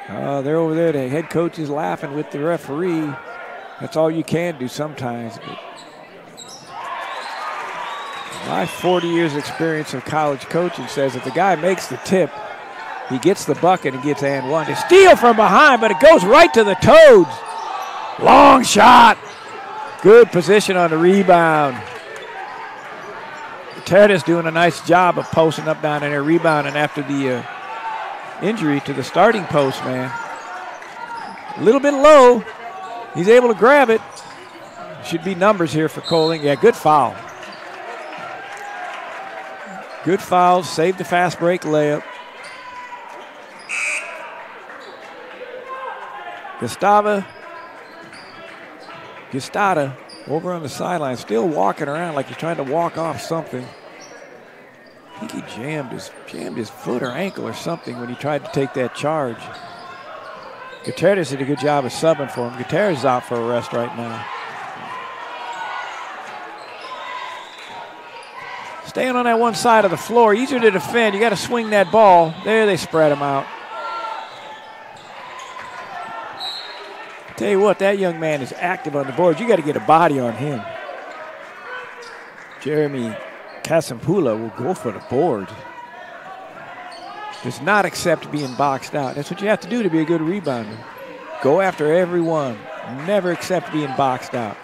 uh, they're over there. The head coach is laughing with the referee. That's all you can do sometimes. But my 40 years experience of college coaching says if the guy makes the tip, He gets the bucket and gets and one. To steal from behind, but it goes right to the toads. Long shot. Good position on the rebound. Ted is doing a nice job of posting up down in there, rebounding after the uh, injury to the starting post, man. A little bit low. He's able to grab it. Should be numbers here for Coalinga. Yeah, good foul. Good foul. Save the fast break layup. Gustava Gustada over on the sideline, still walking around like he's trying to walk off something. I think he jammed his jammed his foot or ankle or something when he tried to take that charge. Gutierrez did a good job of subbing for him. Gutierrez is out for a rest right now. Staying on that one side of the floor, easier to defend. You got to swing that ball. There they spread him out. Tell you what, that young man is active on the board. You got to get a body on him. Jeremy Casampula will go for the board. Does not accept being boxed out. That's what you have to do to be a good rebounder. Go after everyone. Never accept being boxed out.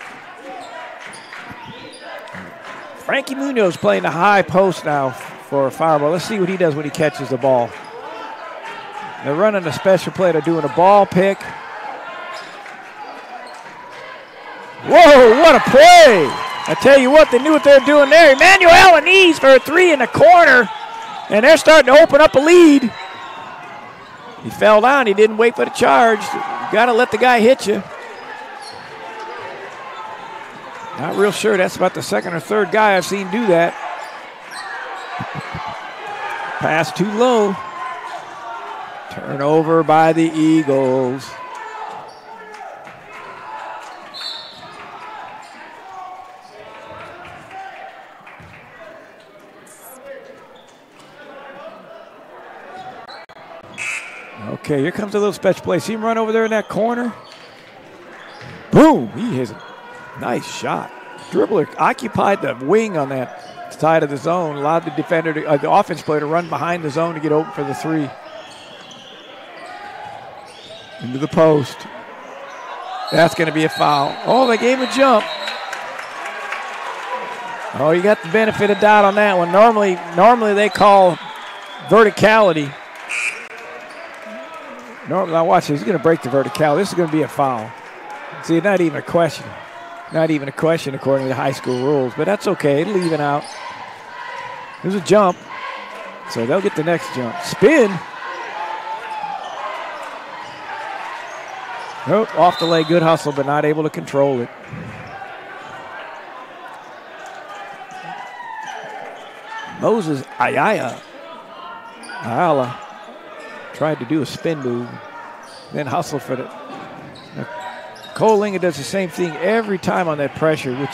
Frankie Munoz playing the high post now for a Firebaugh. Let's see what he does when he catches the ball. They're running a special play. They're doing a ball pick. Whoa, what a play! I tell you what, they knew what they were doing there. Emmanuel Alanis for a three in the corner, and they're starting to open up a lead. He fell down. He didn't wait for the charge. You got to let the guy hit you. Not real sure that's about the second or third guy I've seen do that. Pass too low. Turnover by the Eagles. Okay, here comes a little special play. See him run over there in that corner? Boom! He has a nice shot. Dribbler occupied the wing on that side of the zone, allowed the defender, to, uh, the offense player, to run behind the zone to get open for the three. Into the post. That's going to be a foul. Oh, they gave a jump. Oh, you got the benefit of doubt on that one. Normally, normally they call verticality. Normally, now watch this. He's going to break the vertical. This is going to be a foul. See, not even a question. Not even a question according to the high school rules, but that's okay. It'll even out. There's a jump, so they'll get the next jump. Spin. Nope, off the leg. Good hustle, but not able to control it. Moses Ayala. Ayala tried to do a spin move, then hustle for the. Coalinga does the same thing every time on that pressure, which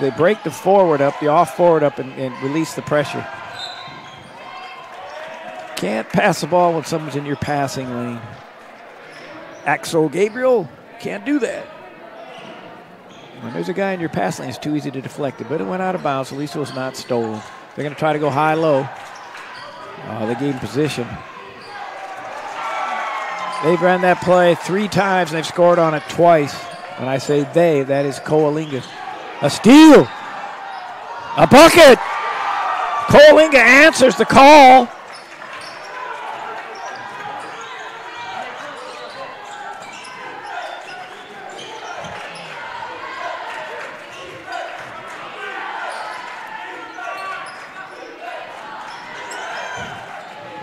they break the forward up, the off forward up, and, and release the pressure. Can't pass the ball when someone's in your passing lane. Axel Gabriel can't do that. When there's a guy in your pass lane, it's too easy to deflect it, but it went out of bounds. At least it was not stolen. They're going to try to go high low. Oh, they gave him position. They've run that play three times and they've scored on it twice. When I say they, that is Coalinga. A steal. A bucket. Coalinga answers the call.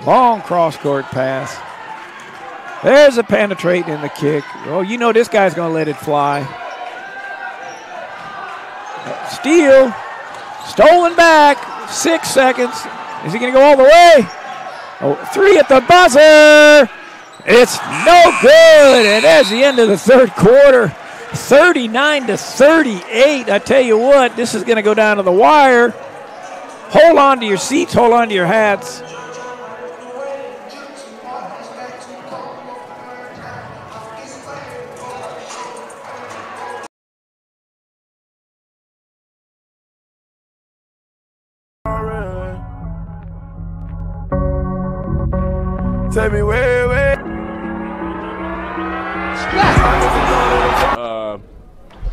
Long cross court pass. There's a penetrating in the kick. Oh, you know this guy's going to let it fly. Steal. Stolen back. Six seconds. Is he going to go all the way? Oh, three at the buzzer. It's no good. And there's the end of the third quarter. 39 to 38. I tell you what, this is going to go down to the wire. Hold on to your seats. Hold on to your hats.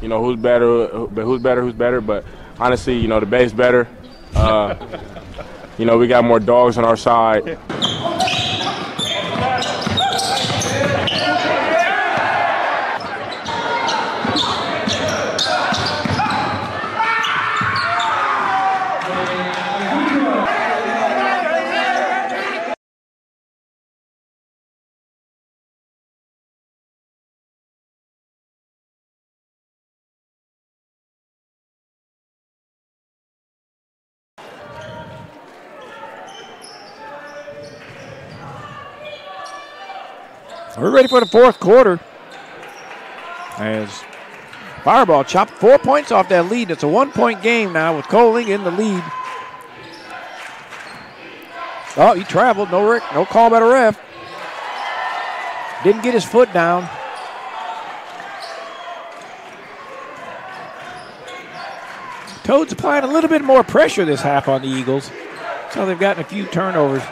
You know who's better, but who's better, who's better. But honestly, you know the Bay's better. Uh, you know we got more dogs on our side. We're ready for the fourth quarter. As Firebaugh chopped four points off that lead. It's a one point game now with Coalinga in the lead. Oh, he traveled. No, Rick, no call by the ref. Didn't get his foot down. Toads applying a little bit more pressure this half on the Eagles. So they've gotten a few turnovers.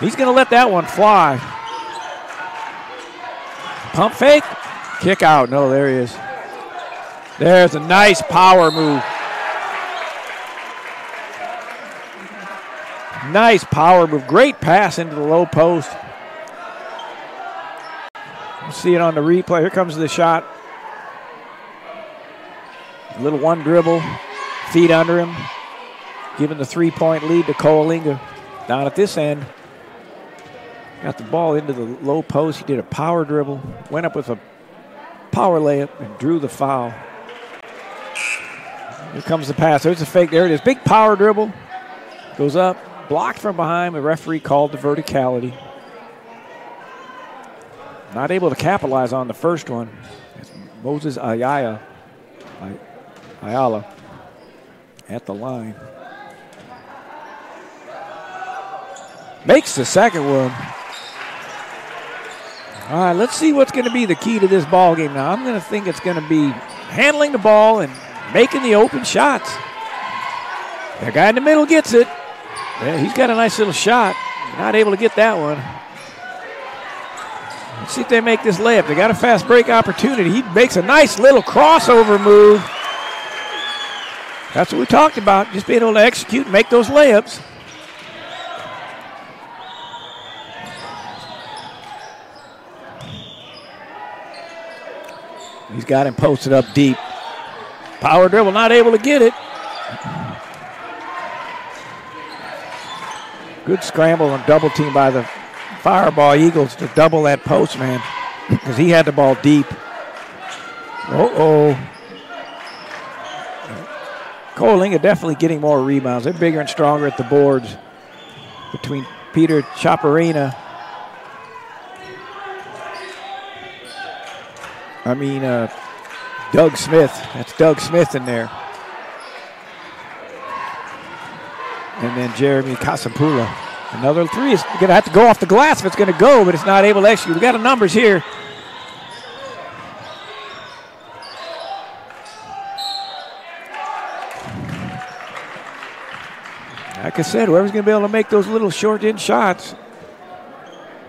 He's going to let that one fly. Pump fake. Kick out. No, there he is. There's a nice power move. Nice power move. Great pass into the low post. See it on the replay. Here comes the shot. A little one dribble. Feet under him. Giving the three point lead to Coalinga. Down at this end. Got the ball into the low post. He did a power dribble. Went up with a power layup and drew the foul. Here comes the pass. There's a fake. There it is. Big power dribble. Goes up. Blocked from behind. The referee called the verticality. Not able to capitalize on the first one. Moses Ayala. Ayala at the line. Makes the second one. All right, let's see what's going to be the key to this ball game. Now, I'm going to think it's going to be handling the ball and making the open shots. The guy in the middle gets it. Yeah, he's got a nice little shot. Not able to get that one. Let's see if they make this layup. They got a fast break opportunity. He makes a nice little crossover move. That's what we talked about, just being able to execute and make those layups. He's got him posted up deep. Power dribble, not able to get it. Good scramble and double team by the Firebaugh Eagles to double that post man because he had the ball deep. Uh oh. Coalinga definitely getting more rebounds. They're bigger and stronger at the boards between Peter Chaparina. I mean, uh, Doug Smith. That's Doug Smith in there. And then Jeremy Casapula. Another three is going to have to go off the glass if it's going to go, but it's not able to execute. We got the numbers here. Like I said, whoever's going to be able to make those little short in shots.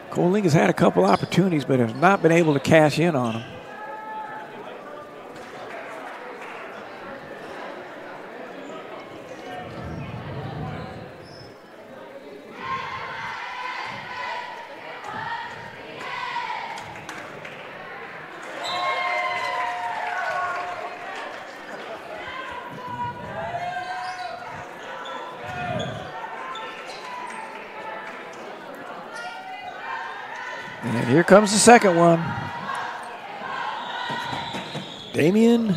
Coalinga has had a couple opportunities, but has not been able to cash in on them. And here comes the second one. Damian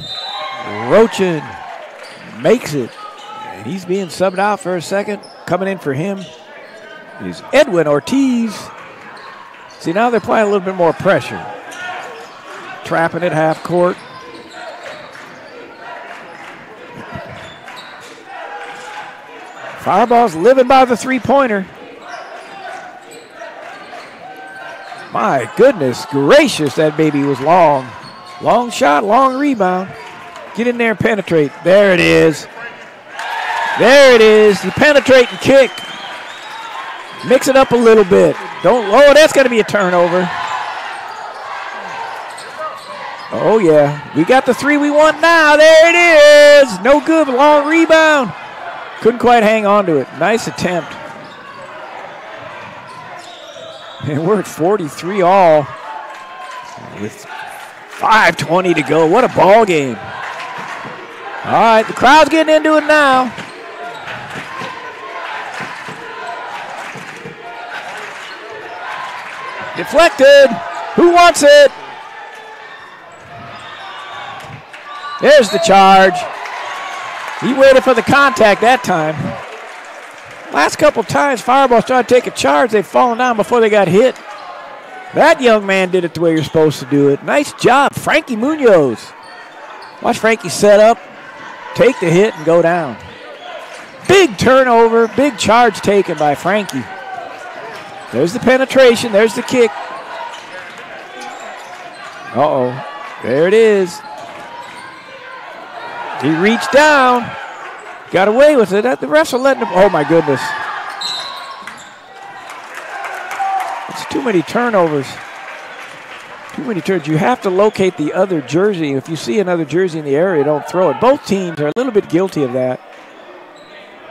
Rochin makes it. And he's being subbed out for a second. Coming in for him is Edwin Ortiz. See, now they're playing a little bit more pressure. Trapping at half court. Firebaugh's living by the three pointer. My goodness gracious, that baby was long. Long shot, long rebound. Get in there and penetrate. There it is. There it is. The penetrating kick. Mix it up a little bit. Don't. Oh, that's going to be a turnover. Oh yeah, we got the three we want now. There it is. No good. Long rebound. Couldn't quite hang on to it. Nice attempt. And we're at 43 all with 5.20 to go. What a ball game. All right, the crowd's getting into it now. Deflected. Who wants it? There's the charge. He waited for the contact that time. Last couple times, Firebaugh's tried to take a charge. They've fallen down before they got hit. That young man did it the way you're supposed to do it. Nice job, Frankie Munoz. Watch Frankie set up, take the hit, and go down. Big turnover, big charge taken by Frankie. There's the penetration, there's the kick. Uh oh, there it is. He reached down, got away with it. The refs are letting him. Oh my goodness. It's too many turnovers. Too many turns. You have to locate the other jersey. If you see another jersey in the area, don't throw it. Both teams are a little bit guilty of that.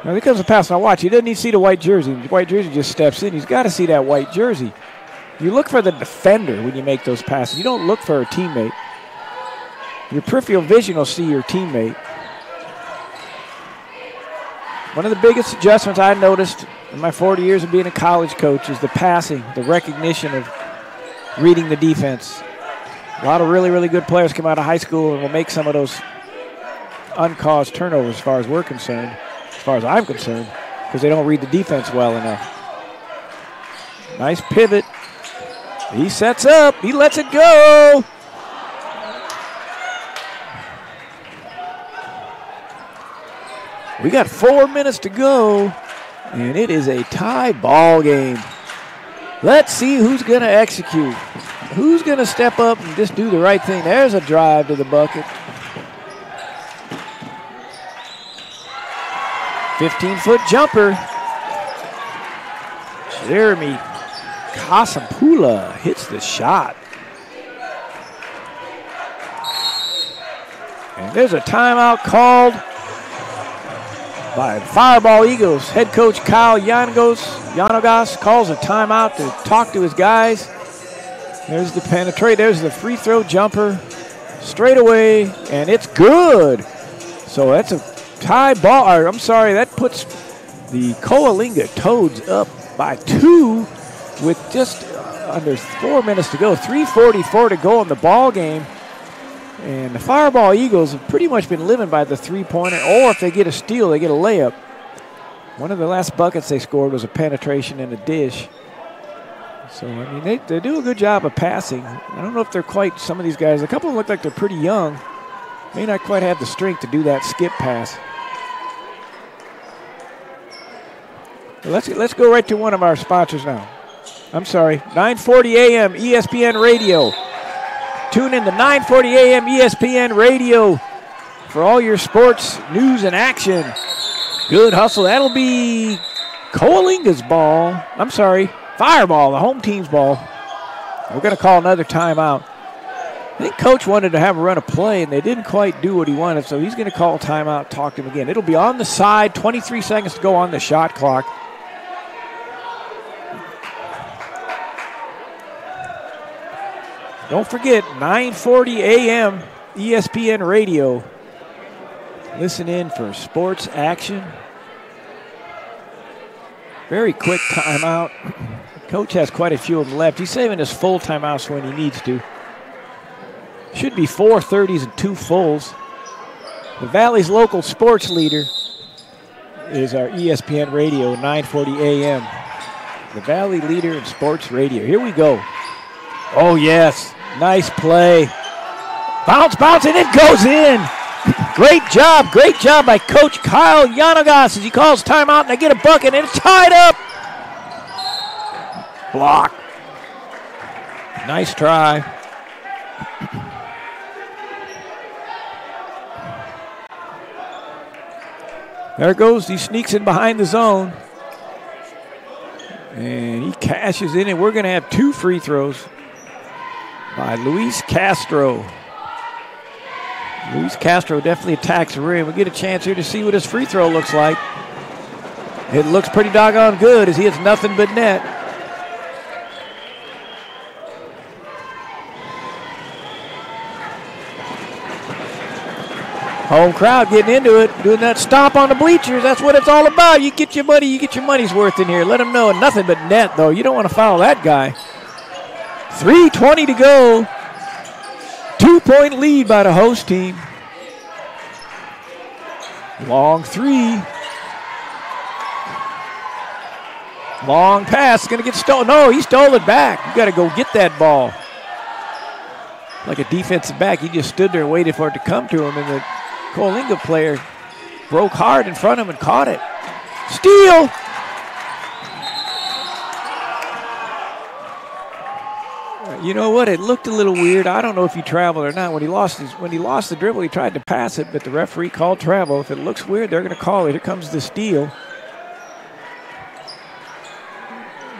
Now, here comes a pass. Now, watch. He doesn't even see the white jersey. The white jersey just steps in. He's got to see that white jersey. You look for the defender when you make those passes. You don't look for a teammate. Your peripheral vision will see your teammate. One of the biggest adjustments I noticed in my 40 years of being a college coach is the passing, the recognition of reading the defense. A lot of really, really good players come out of high school and will make some of those uncaused turnovers as far as we're concerned, as far as I'm concerned, because they don't read the defense well enough. Nice pivot. He sets up. He lets it go. We got four minutes to go, and it is a tie ball game. Let's see who's going to execute. Who's going to step up and just do the right thing? There's a drive to the bucket. 15 foot jumper. Jeremy Kasampula hits the shot. And there's a timeout called by Firebaugh Eagles. Head coach Kyle Yanogos, Yanogas calls a timeout to talk to his guys. There's the penetrate. There's the free throw jumper. Straight away, and it's good. So that's a tie ball. Or, I'm sorry, that puts the Coalinga Toads up by two with just under four minutes to go. 3.44 to go in the ball game. And the Firebaugh Eagles have pretty much been living by the three pointer, or if they get a steal, they get a layup. One of the last buckets they scored was a penetration and a dish. So, I mean, they, they do a good job of passing. I don't know if they're quite, some of these guys, a couple look like they're pretty young. May not quite have the strength to do that skip pass. Let's, let's go right to one of our sponsors now. I'm sorry, 940 AM ESPN Radio. Tune in to 940 AM ESPN Radio for all your sports news and action. Good hustle. That'll be Coalinga's ball. I'm sorry, Firebaugh, the home team's ball. We're going to call another timeout. I think coach wanted to have a run of play, and they didn't quite do what he wanted, so he's going to call timeout, talk to him again. It'll be on the side, 23 seconds to go on the shot clock. Don't forget, 9:40 a.m. ESPN Radio. Listen in for sports action. Very quick timeout. Coach has quite a few of them left. He's saving his full timeouts when he needs to. Should be four 30s and two fulls. The Valley's local sports leader is our ESPN Radio, 9:40 a.m. The Valley leader in sports radio. Here we go. Oh yes, nice play. Bounce, bounce, and it goes in. Great job, great job by Coach Kyle Yanogas as he calls timeout and they get a bucket and it's tied up. Block. Nice try. There goes. He sneaks in behind the zone. And he cashes in, and we're going to have two free throws by Luis Castro. Luis Castro definitely attacks the rim. We get a chance here to see what his free throw looks like. It looks pretty doggone good as he hits nothing but net. Home crowd getting into it, doing that stomp on the bleachers. That's what it's all about. You get your money, you get your money's worth in here. Let them know nothing but net, though. You don't want to foul that guy. 3.20 to go. Two point lead by the host team. Long three. Long pass. Going to get stolen. No, he stole it back. You got to go get that ball. Like a defensive back, he just stood there and waited for it to come to him, and the Coalinga player broke hard in front of him and caught it. Steal. You know what? It looked a little weird. I don't know if he traveled or not. When he lost his, when he lost the dribble, he tried to pass it, but the referee called travel. If it looks weird, they're going to call it. Here comes the steal,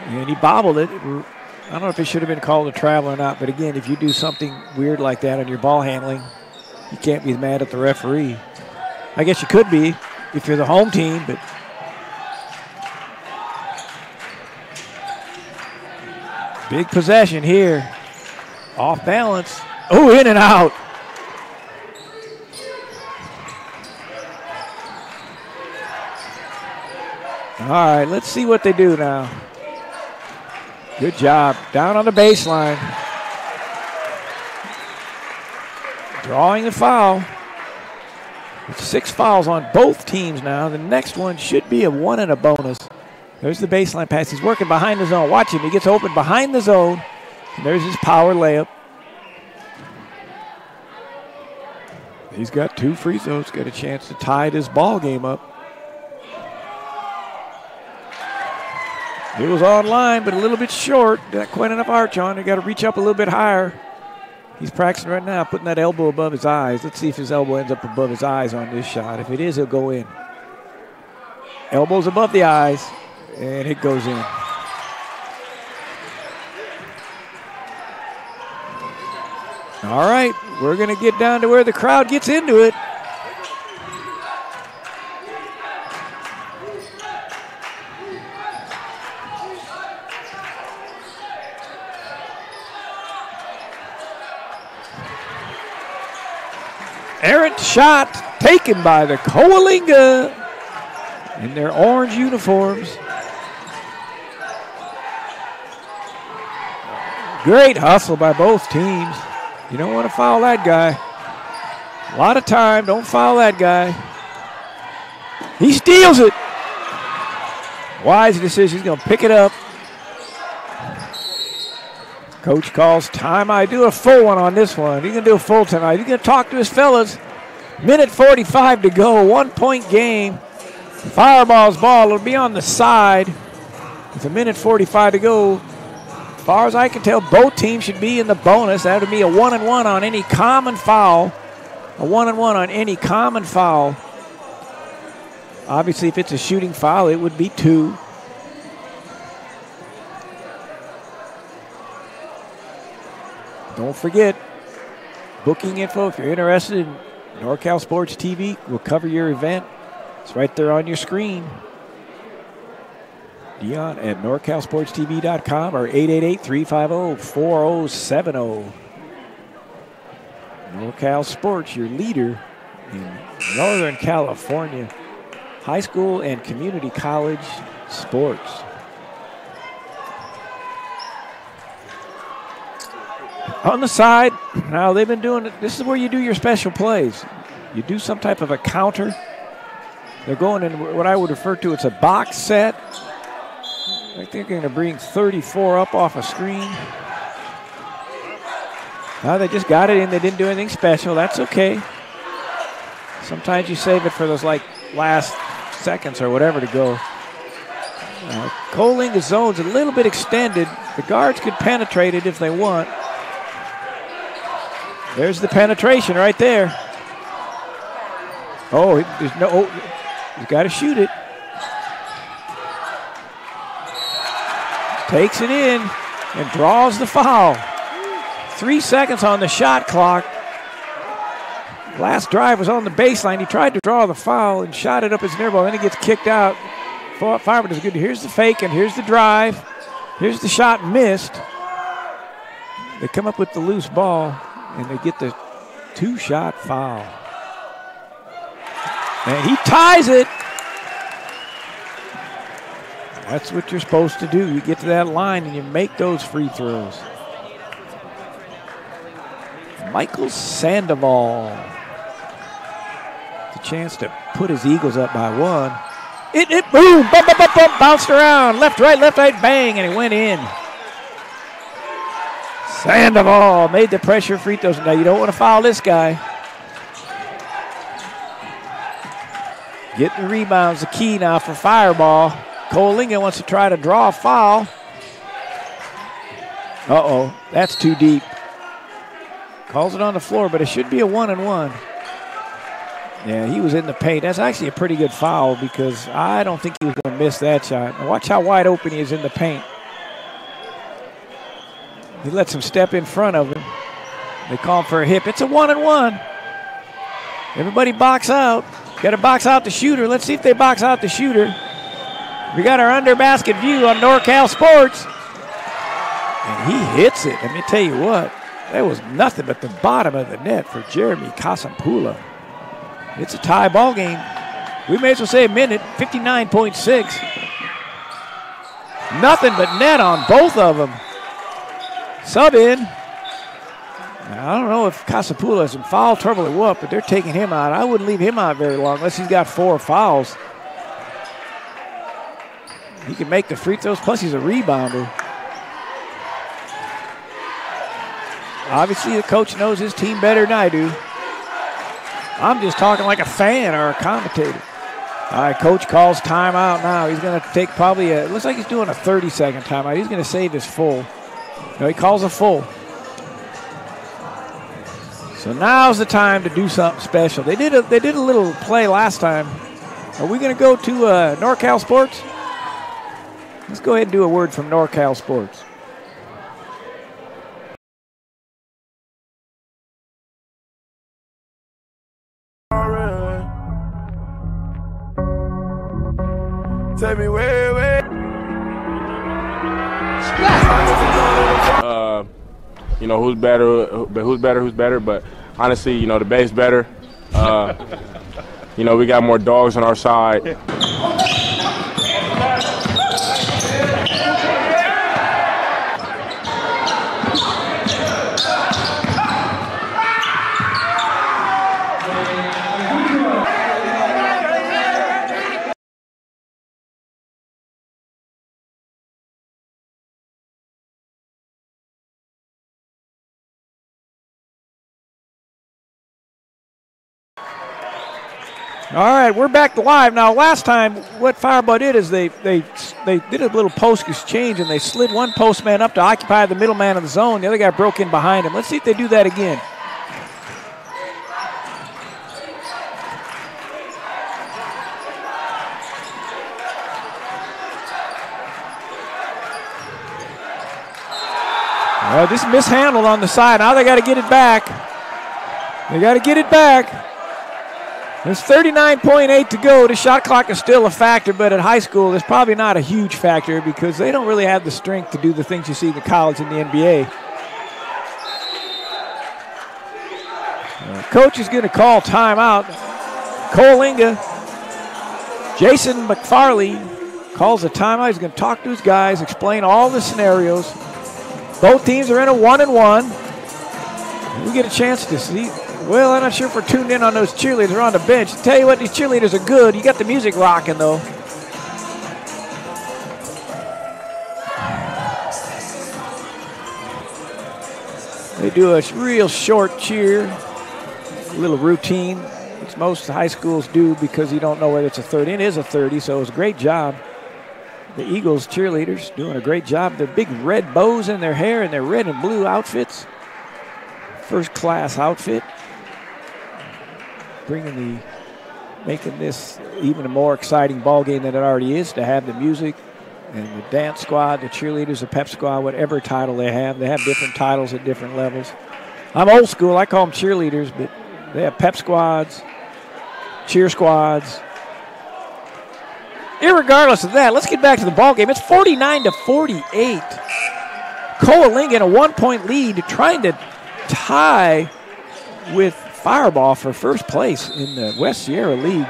and he bobbled it. I don't know if it should have been called a travel or not, but again, if you do something weird like that on your ball handling, you can't be mad at the referee. I guess you could be if you're the home team, but big possession here. Off balance. Oh, in and out. All right, let's see what they do now. Good job. Down on the baseline. Drawing the foul. Six fouls on both teams now. The next one should be a one and a bonus. There's the baseline pass. He's working behind the zone. Watch him. He gets open behind the zone. And there's his power layup. He's got two free throws. Got a chance to tie this ball game up. It was online, but a little bit short. Not quite enough arch on. You got to reach up a little bit higher. He's practicing right now, putting that elbow above his eyes. Let's see if his elbow ends up above his eyes on this shot. If it is, he'll go in. Elbows above the eyes, and it goes in. All right, we're going to get down to where the crowd gets into it. Errant shot taken by the Coalinga in their orange uniforms. Great hustle by both teams. You don't want to foul that guy. A lot of time, don't foul that guy. He steals it. Wise decision, he's going to pick it up. Coach calls time. I do a full one on this one. He's going to do a full tonight. He's going to talk to his fellas. Minute 45 to go. One point game. Firebaugh's ball. It'll be on the side. With a minute 45 to go. As far as I can tell, both teams should be in the bonus. That would be a one and one on any common foul. A one and one on any common foul. Obviously, if it's a shooting foul, it would be two. Don't forget, booking info if you're interested in NorCal Sports TV. We'll cover your event. It's right there on your screen. Dion at NorCalSportsTV.com or 888-350-4070. NorCal Sports, your leader in Northern California high school and community college sports. On the side, now they've been doing it. This is where you do your special plays. You do some type of a counter. They're going in what I would refer to as a box set. I think they're going to bring 34 up off a screen. Now they just got it in. They didn't do anything special. That's okay. Sometimes you save it for those like last seconds or whatever to go. Uh, Coalinga's zone's a little bit extended. The guards could penetrate it if they want. There's the penetration right there. Oh, there's no. Oh, he's got to shoot it. Takes it in and draws the foul. Three seconds on the shot clock. Last drive was on the baseline. He tried to draw the foul and shot it up his near ball. Then he gets kicked out. Fireman is good. Here's the fake and here's the drive. Here's the shot missed. They come up with the loose ball and they get the two shot foul. And he ties it. That's what you're supposed to do. You get to that line and you make those free throws. Michael Sandoval. The chance to put his Eagles up by one. It, it boom, bump, bump, bump, bump, bounced around. Left, right, left, right, bang, and it went in. Sandoval made the pressure free throws. Now you don't want to foul this guy. Getting the rebounds, the key now for Firebaugh. Coalinga wants to try to draw a foul. Uh oh, that's too deep. Calls it on the floor, but it should be a one and one. Yeah, he was in the paint. That's actually a pretty good foul because I don't think he was going to miss that shot. Watch how wide open he is in the paint. He lets him step in front of him. They call him for a hip. It's a one and one. Everybody box out. Got to box out the shooter. Let's see if they box out the shooter. We got our under basket view on NorCal Sports. And he hits it. Let me tell you what, that was nothing but the bottom of the net for Jeremy Kasampula. It's a tie ball game. We may as well say a minute, 59.6. Nothing but net on both of them. Sub in. I don't know if Casapula is in foul trouble or what, but they're taking him out. I wouldn't leave him out very long unless he's got four fouls. He can make the free throws, plus he's a rebounder. Obviously, the coach knows his team better than I do. I'm just talking like a fan or a commentator. All right, coach calls timeout now. He's going to take probably a, looks like he's doing a 30 second timeout. He's going to save his full. No, he calls a full. So now's the time to do something special. They did a, they did a little play last time. Are we going to go to uh, NorCal Sports? Let's go ahead and do a word from NorCal Sports. Take me way, way. Uh, you know who's better, but who's better, who's better. But honestly, you know the base better. Uh, you know we got more dogs on our side. All right, we're back live now. Last time, what Firebaugh did is they they they did a little post exchange and they slid one postman up to occupy the middle man of the zone. The other guy broke in behind him. Let's see if they do that again. Well, just mishandled on the side. Now they got to get it back. They got to get it back. There's 39.8 to go. The shot clock is still a factor, but at high school, it's probably not a huge factor because they don't really have the strength to do the things you see in the college and the NBA. Uh, coach is going to call timeout. Coalinga, Jason McFarley calls a timeout. He's going to talk to his guys, explain all the scenarios. Both teams are in a one and one. We get a chance to see. Well, I'm not sure if we're tuned in on those cheerleaders on the bench. Tell you what, these cheerleaders are good. You got the music rocking though. They do a real short cheer, a little routine, which most high schools do because you don't know whether it's a 30. It is a 30, so it was a great job. The Eagles cheerleaders doing a great job. Their big red bows in their hair and their red and blue outfits. First class outfit. Bringing the, making this even a more exciting ball game than it already is to have the music and the dance squad, the cheerleaders, the pep squad, whatever title they have. They have different titles at different levels. I'm old school. I call them cheerleaders, but they have pep squads, cheer squads. Irregardless of that, let's get back to the ball game. It's 49 to 48. Coalinga in a one-point lead, trying to tie with Firebaugh for first place in the West Sierra League.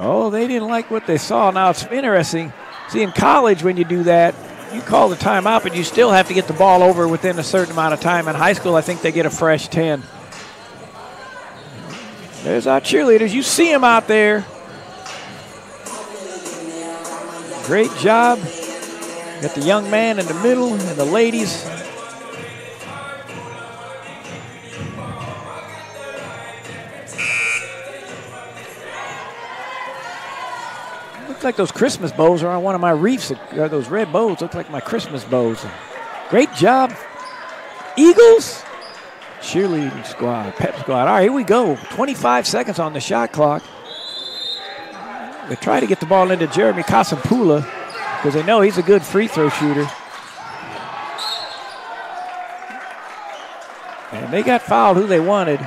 Oh, they didn't like what they saw. Now it's interesting. See, in college, when you do that, you call the timeout, but you still have to get the ball over within a certain amount of time. In high school, I think they get a fresh 10. There's our cheerleaders. You see them out there. Great job. Got the young man in the middle and the ladies. Looks like those Christmas bows are on one of my reefs. Uh, those red bows look like my Christmas bows. Great job. Eagles cheerleading squad, pep squad. All right, here we go. 25 seconds on the shot clock. They try to get the ball into Jeremy Kasampula because they know he's a good free throw shooter. And they got fouled who they wanted.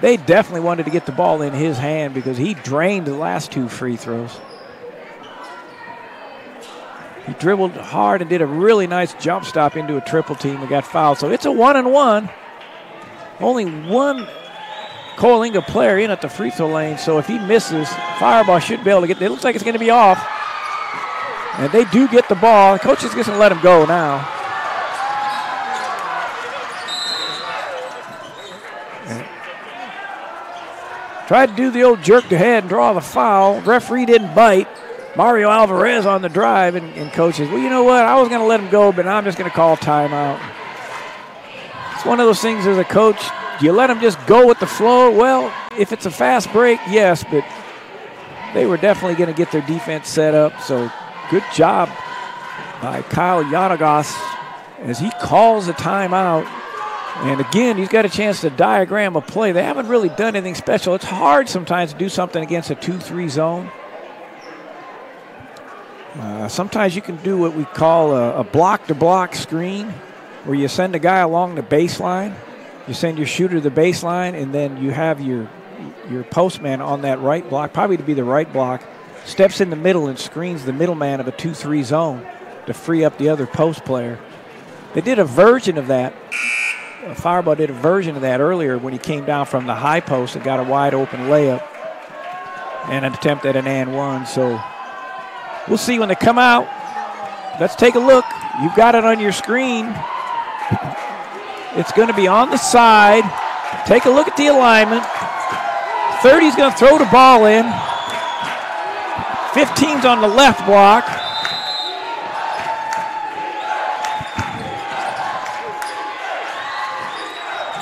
They definitely wanted to get the ball in his hand because he drained the last two free throws. He dribbled hard and did a really nice jump stop into a triple team and got fouled. So it's a one and one. Only one Coalinga player in at the free throw lane. So if he misses, Firebaugh should be able to get. It looks like it's going to be off. And they do get the ball. The coach is just going to let him go now. Tried to do the old jerk to head and draw the foul. Referee didn't bite. Mario Alvarez on the drive, and, and coaches, well, you know what? I was going to let him go, but I'm just going to call timeout. It's one of those things as a coach, you let them just go with the flow. Well, if it's a fast break, yes, but they were definitely going to get their defense set up. So good job by Kyle Yanagos as he calls a timeout. And again, he's got a chance to diagram a play. They haven't really done anything special. It's hard sometimes to do something against a 2 3 zone. Uh, sometimes you can do what we call a block to block screen, where you send a guy along the baseline, you send your shooter to the baseline, and then you have your your postman on that right block, probably to be the right block, steps in the middle and screens the middleman of a 2 3 zone to free up the other post player. They did a version of that. Firebaugh did a version of that earlier when he came down from the high post and got a wide open layup and an attempt at an and one. So We'll see when they come out. Let's take a look. You've got it on your screen. It's going to be on the side. Take a look at the alignment. 30's going to throw the ball in. 15's on the left block.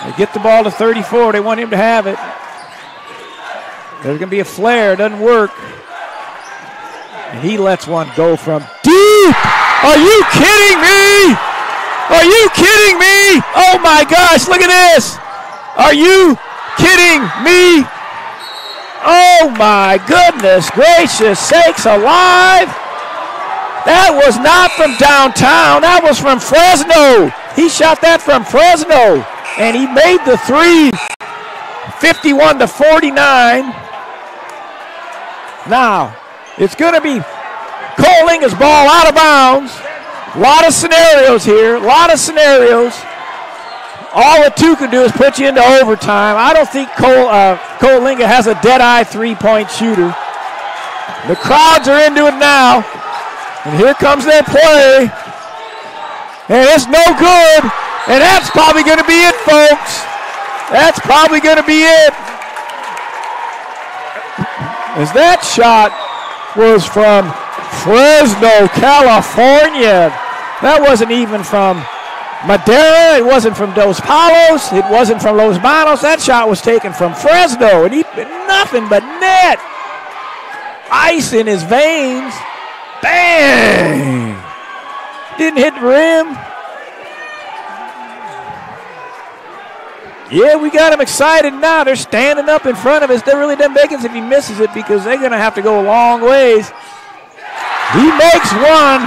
They get the ball to 34. They want him to have it. There's going to be a flare. Doesn't work. And he lets one go from deep. Are you kidding me? Are you kidding me? Oh my gosh, look at this. Are you kidding me? Oh my goodness gracious sakes alive. That was not from downtown. That was from Fresno. He shot that from Fresno. And he made the three 51 to 49. Now, it's going to be Coalinga's ball out of bounds. A lot of scenarios here. A lot of scenarios. All the two can do is put you into overtime. I don't think Cole, uh, has a dead-eye three-point shooter. The crowds are into it now. And here comes their play. And it's no good. And that's probably going to be it, folks. That's probably going to be it. As that shot was from Fresno, California. That wasn't even from Madera. It wasn't from Dos Palos. It wasn't from Los Banos. That shot was taken from Fresno, and he nothing but net. Ice in his veins. Bang! Didn't hit the rim. Yeah, we got them excited now. They're standing up in front of us. That really doesn't if he misses it because they're going to have to go a long ways. He makes one.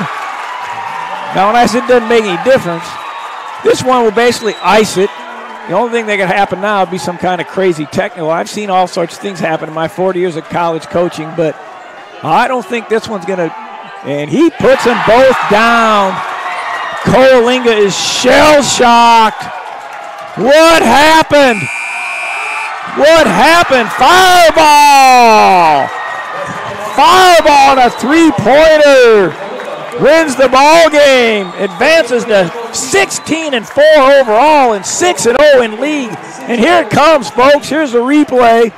Now, when I said it doesn't make any difference, this one will basically ice it. The only thing that could happen now would be some kind of crazy technical. I've seen all sorts of things happen in my 40 years of college coaching, but I don't think this one's going to. And he puts them both down. Coalinga is shell shocked. What happened? What happened? Firebaugh! Firebaugh on a three pointer. Wins the ball game. Advances to 16 and 4 overall and 6 and 0 in league. And here it comes, folks. Here's the replay.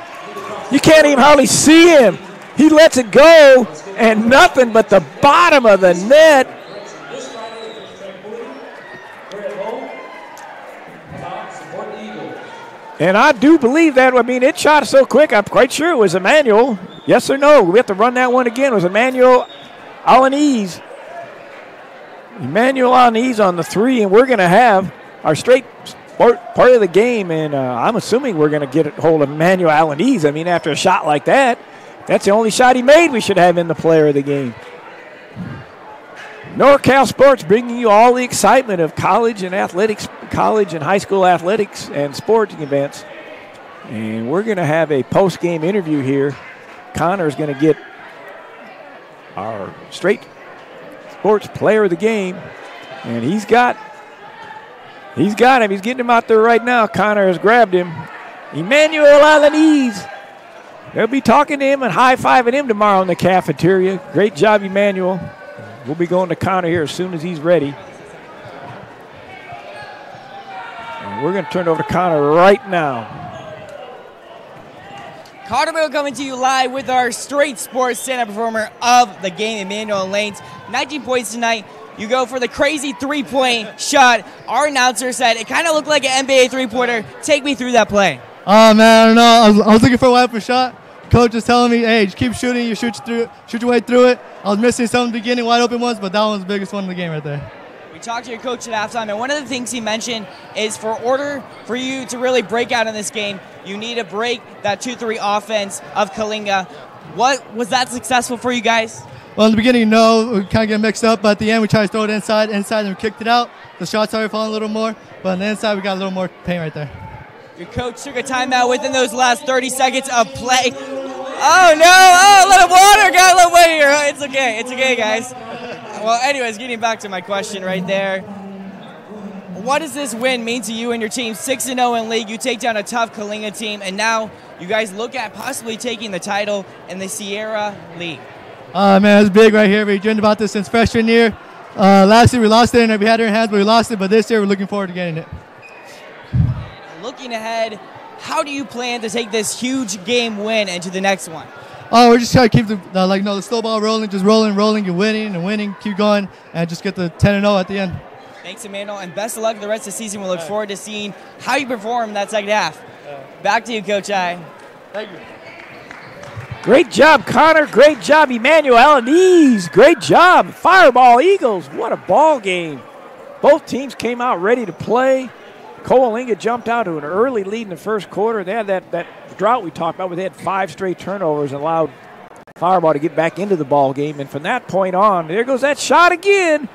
You can't even hardly see him. He lets it go, and nothing but the bottom of the net. And I do believe that. I mean, it shot so quick, I'm quite sure it was Emmanuel. Yes or no? We have to run that one again. It was Emmanuel Alanis. Emmanuel Alanis on the three, and we're going to have our straight part, of the game. And uh, I'm assuming we're going to get hold of Emmanuel Alanis. I mean, after a shot like that, that's the only shot he made we should have in the player of the game. NorCal Sports bringing you all the excitement of college and athletics, college and high school athletics and sporting events. And we're going to have a post game interview here. Connor is going to get our Str8 Sports player of the game. And he's got he's got him. He's getting him out there right now. Connor has grabbed him. Emmanuel Alanis. They'll be talking to him and high fiving him tomorrow in the cafeteria. Great job, Emmanuel. We'll be going to Connor here as soon as he's ready. And we're going to turn it over to Connor right now. Carterville coming to you live with our Str8 Sports stand-up performer of the game, Emmanuel Lanes. 19 points tonight. You go for the crazy three-point shot. Our announcer said it kind of looked like an NBA three-pointer. Take me through that play. Oh man, I don't know. I was, I was looking for a wide open shot. Coach was telling me, "Hey, just keep shooting. You shoot through, shoot your way through it." I was missing some beginning wide open ones, but that was the biggest one in the game right there. We talked to your coach at halftime, and one of the things he mentioned is for order for you to really break out in this game, you need to break that 2-3 offense of Coalinga. What was that successful for you guys? Well, in the beginning, no, we kind of get mixed up, but at the end, we tried to throw it inside, inside, and we kicked it out. The shots started falling a little more, but on the inside, we got a little more pain right there. Your coach took a timeout within those last 30 seconds of play. Oh no! Oh, a little water got a little here. It's okay. It's okay, guys. Well, anyways, getting back to my question right there. What does this win mean to you and your team? 6 0 in league. You take down a tough Coalinga team, and now you guys look at possibly taking the title in the Sierra League. Uh, man, it's big right here. We've dreamed about this since freshman year. Uh, last year we lost it and we had it in our hands, but we lost it. But this year we're looking forward to getting it. Looking ahead, how do you plan to take this huge game win into the next one? Oh, we're just trying to keep the uh, like no the snowball rolling, just rolling, rolling, and winning and winning, keep going, and just get the 10 and 0 at the end. Thanks, Emmanuel, and best of luck the rest of the season. We look forward to seeing how you perform that second half. Back to you, Coach I. Thank you. Great job, Connor. Great job, Emmanuel Alanis. Great job, Firebaugh Eagles. What a ball game. Both teams came out ready to play. Coalinga jumped out to an early lead in the first quarter. They had that, that drought we talked about where they had five straight turnovers and allowed Firebaugh to get back into the ball game. And from that point on, there goes that shot again.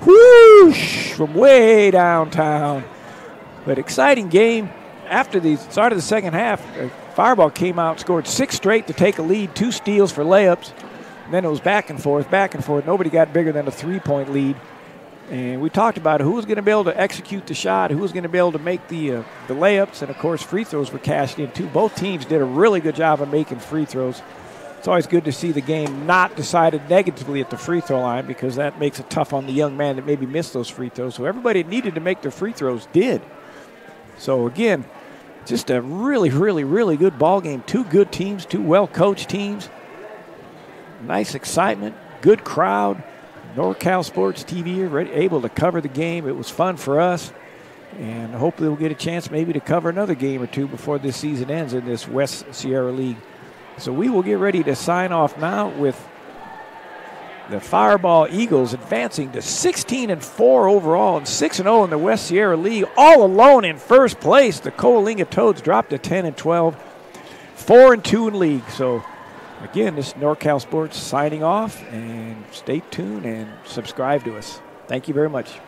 Whoosh! From way downtown. But exciting game. After the start of the second half, uh, Firebaugh came out, scored six straight to take a lead, two steals for layups. And then it was back and forth, back and forth. Nobody got bigger than a three point lead. And we talked about who was going to be able to execute the shot, who was going to be able to make the uh, the layups, and of course free throws were cashed in too. Both teams did a really good job of making free throws. It's always good to see the game not decided negatively at the free throw line because that makes it tough on the young man that maybe missed those free throws. So everybody needed to make their free throws did. So again, just a really, really, really good ball game. Two good teams, two well coached teams. Nice excitement, good crowd. NorCal Sports TV ready, able to cover the game. It was fun for us. And hopefully we'll get a chance maybe to cover another game or two before this season ends in this West Sierra League. So we will get ready to sign off now with the Firebaugh Eagles advancing to 16 and 4 overall and 6 and 0 in the West Sierra League, all alone in first place. The Coalinga Toads dropped to 10 and 12, 4 and 2 in league. So Again, this is NorCal Sports signing off, and stay tuned and subscribe to us. Thank you very much.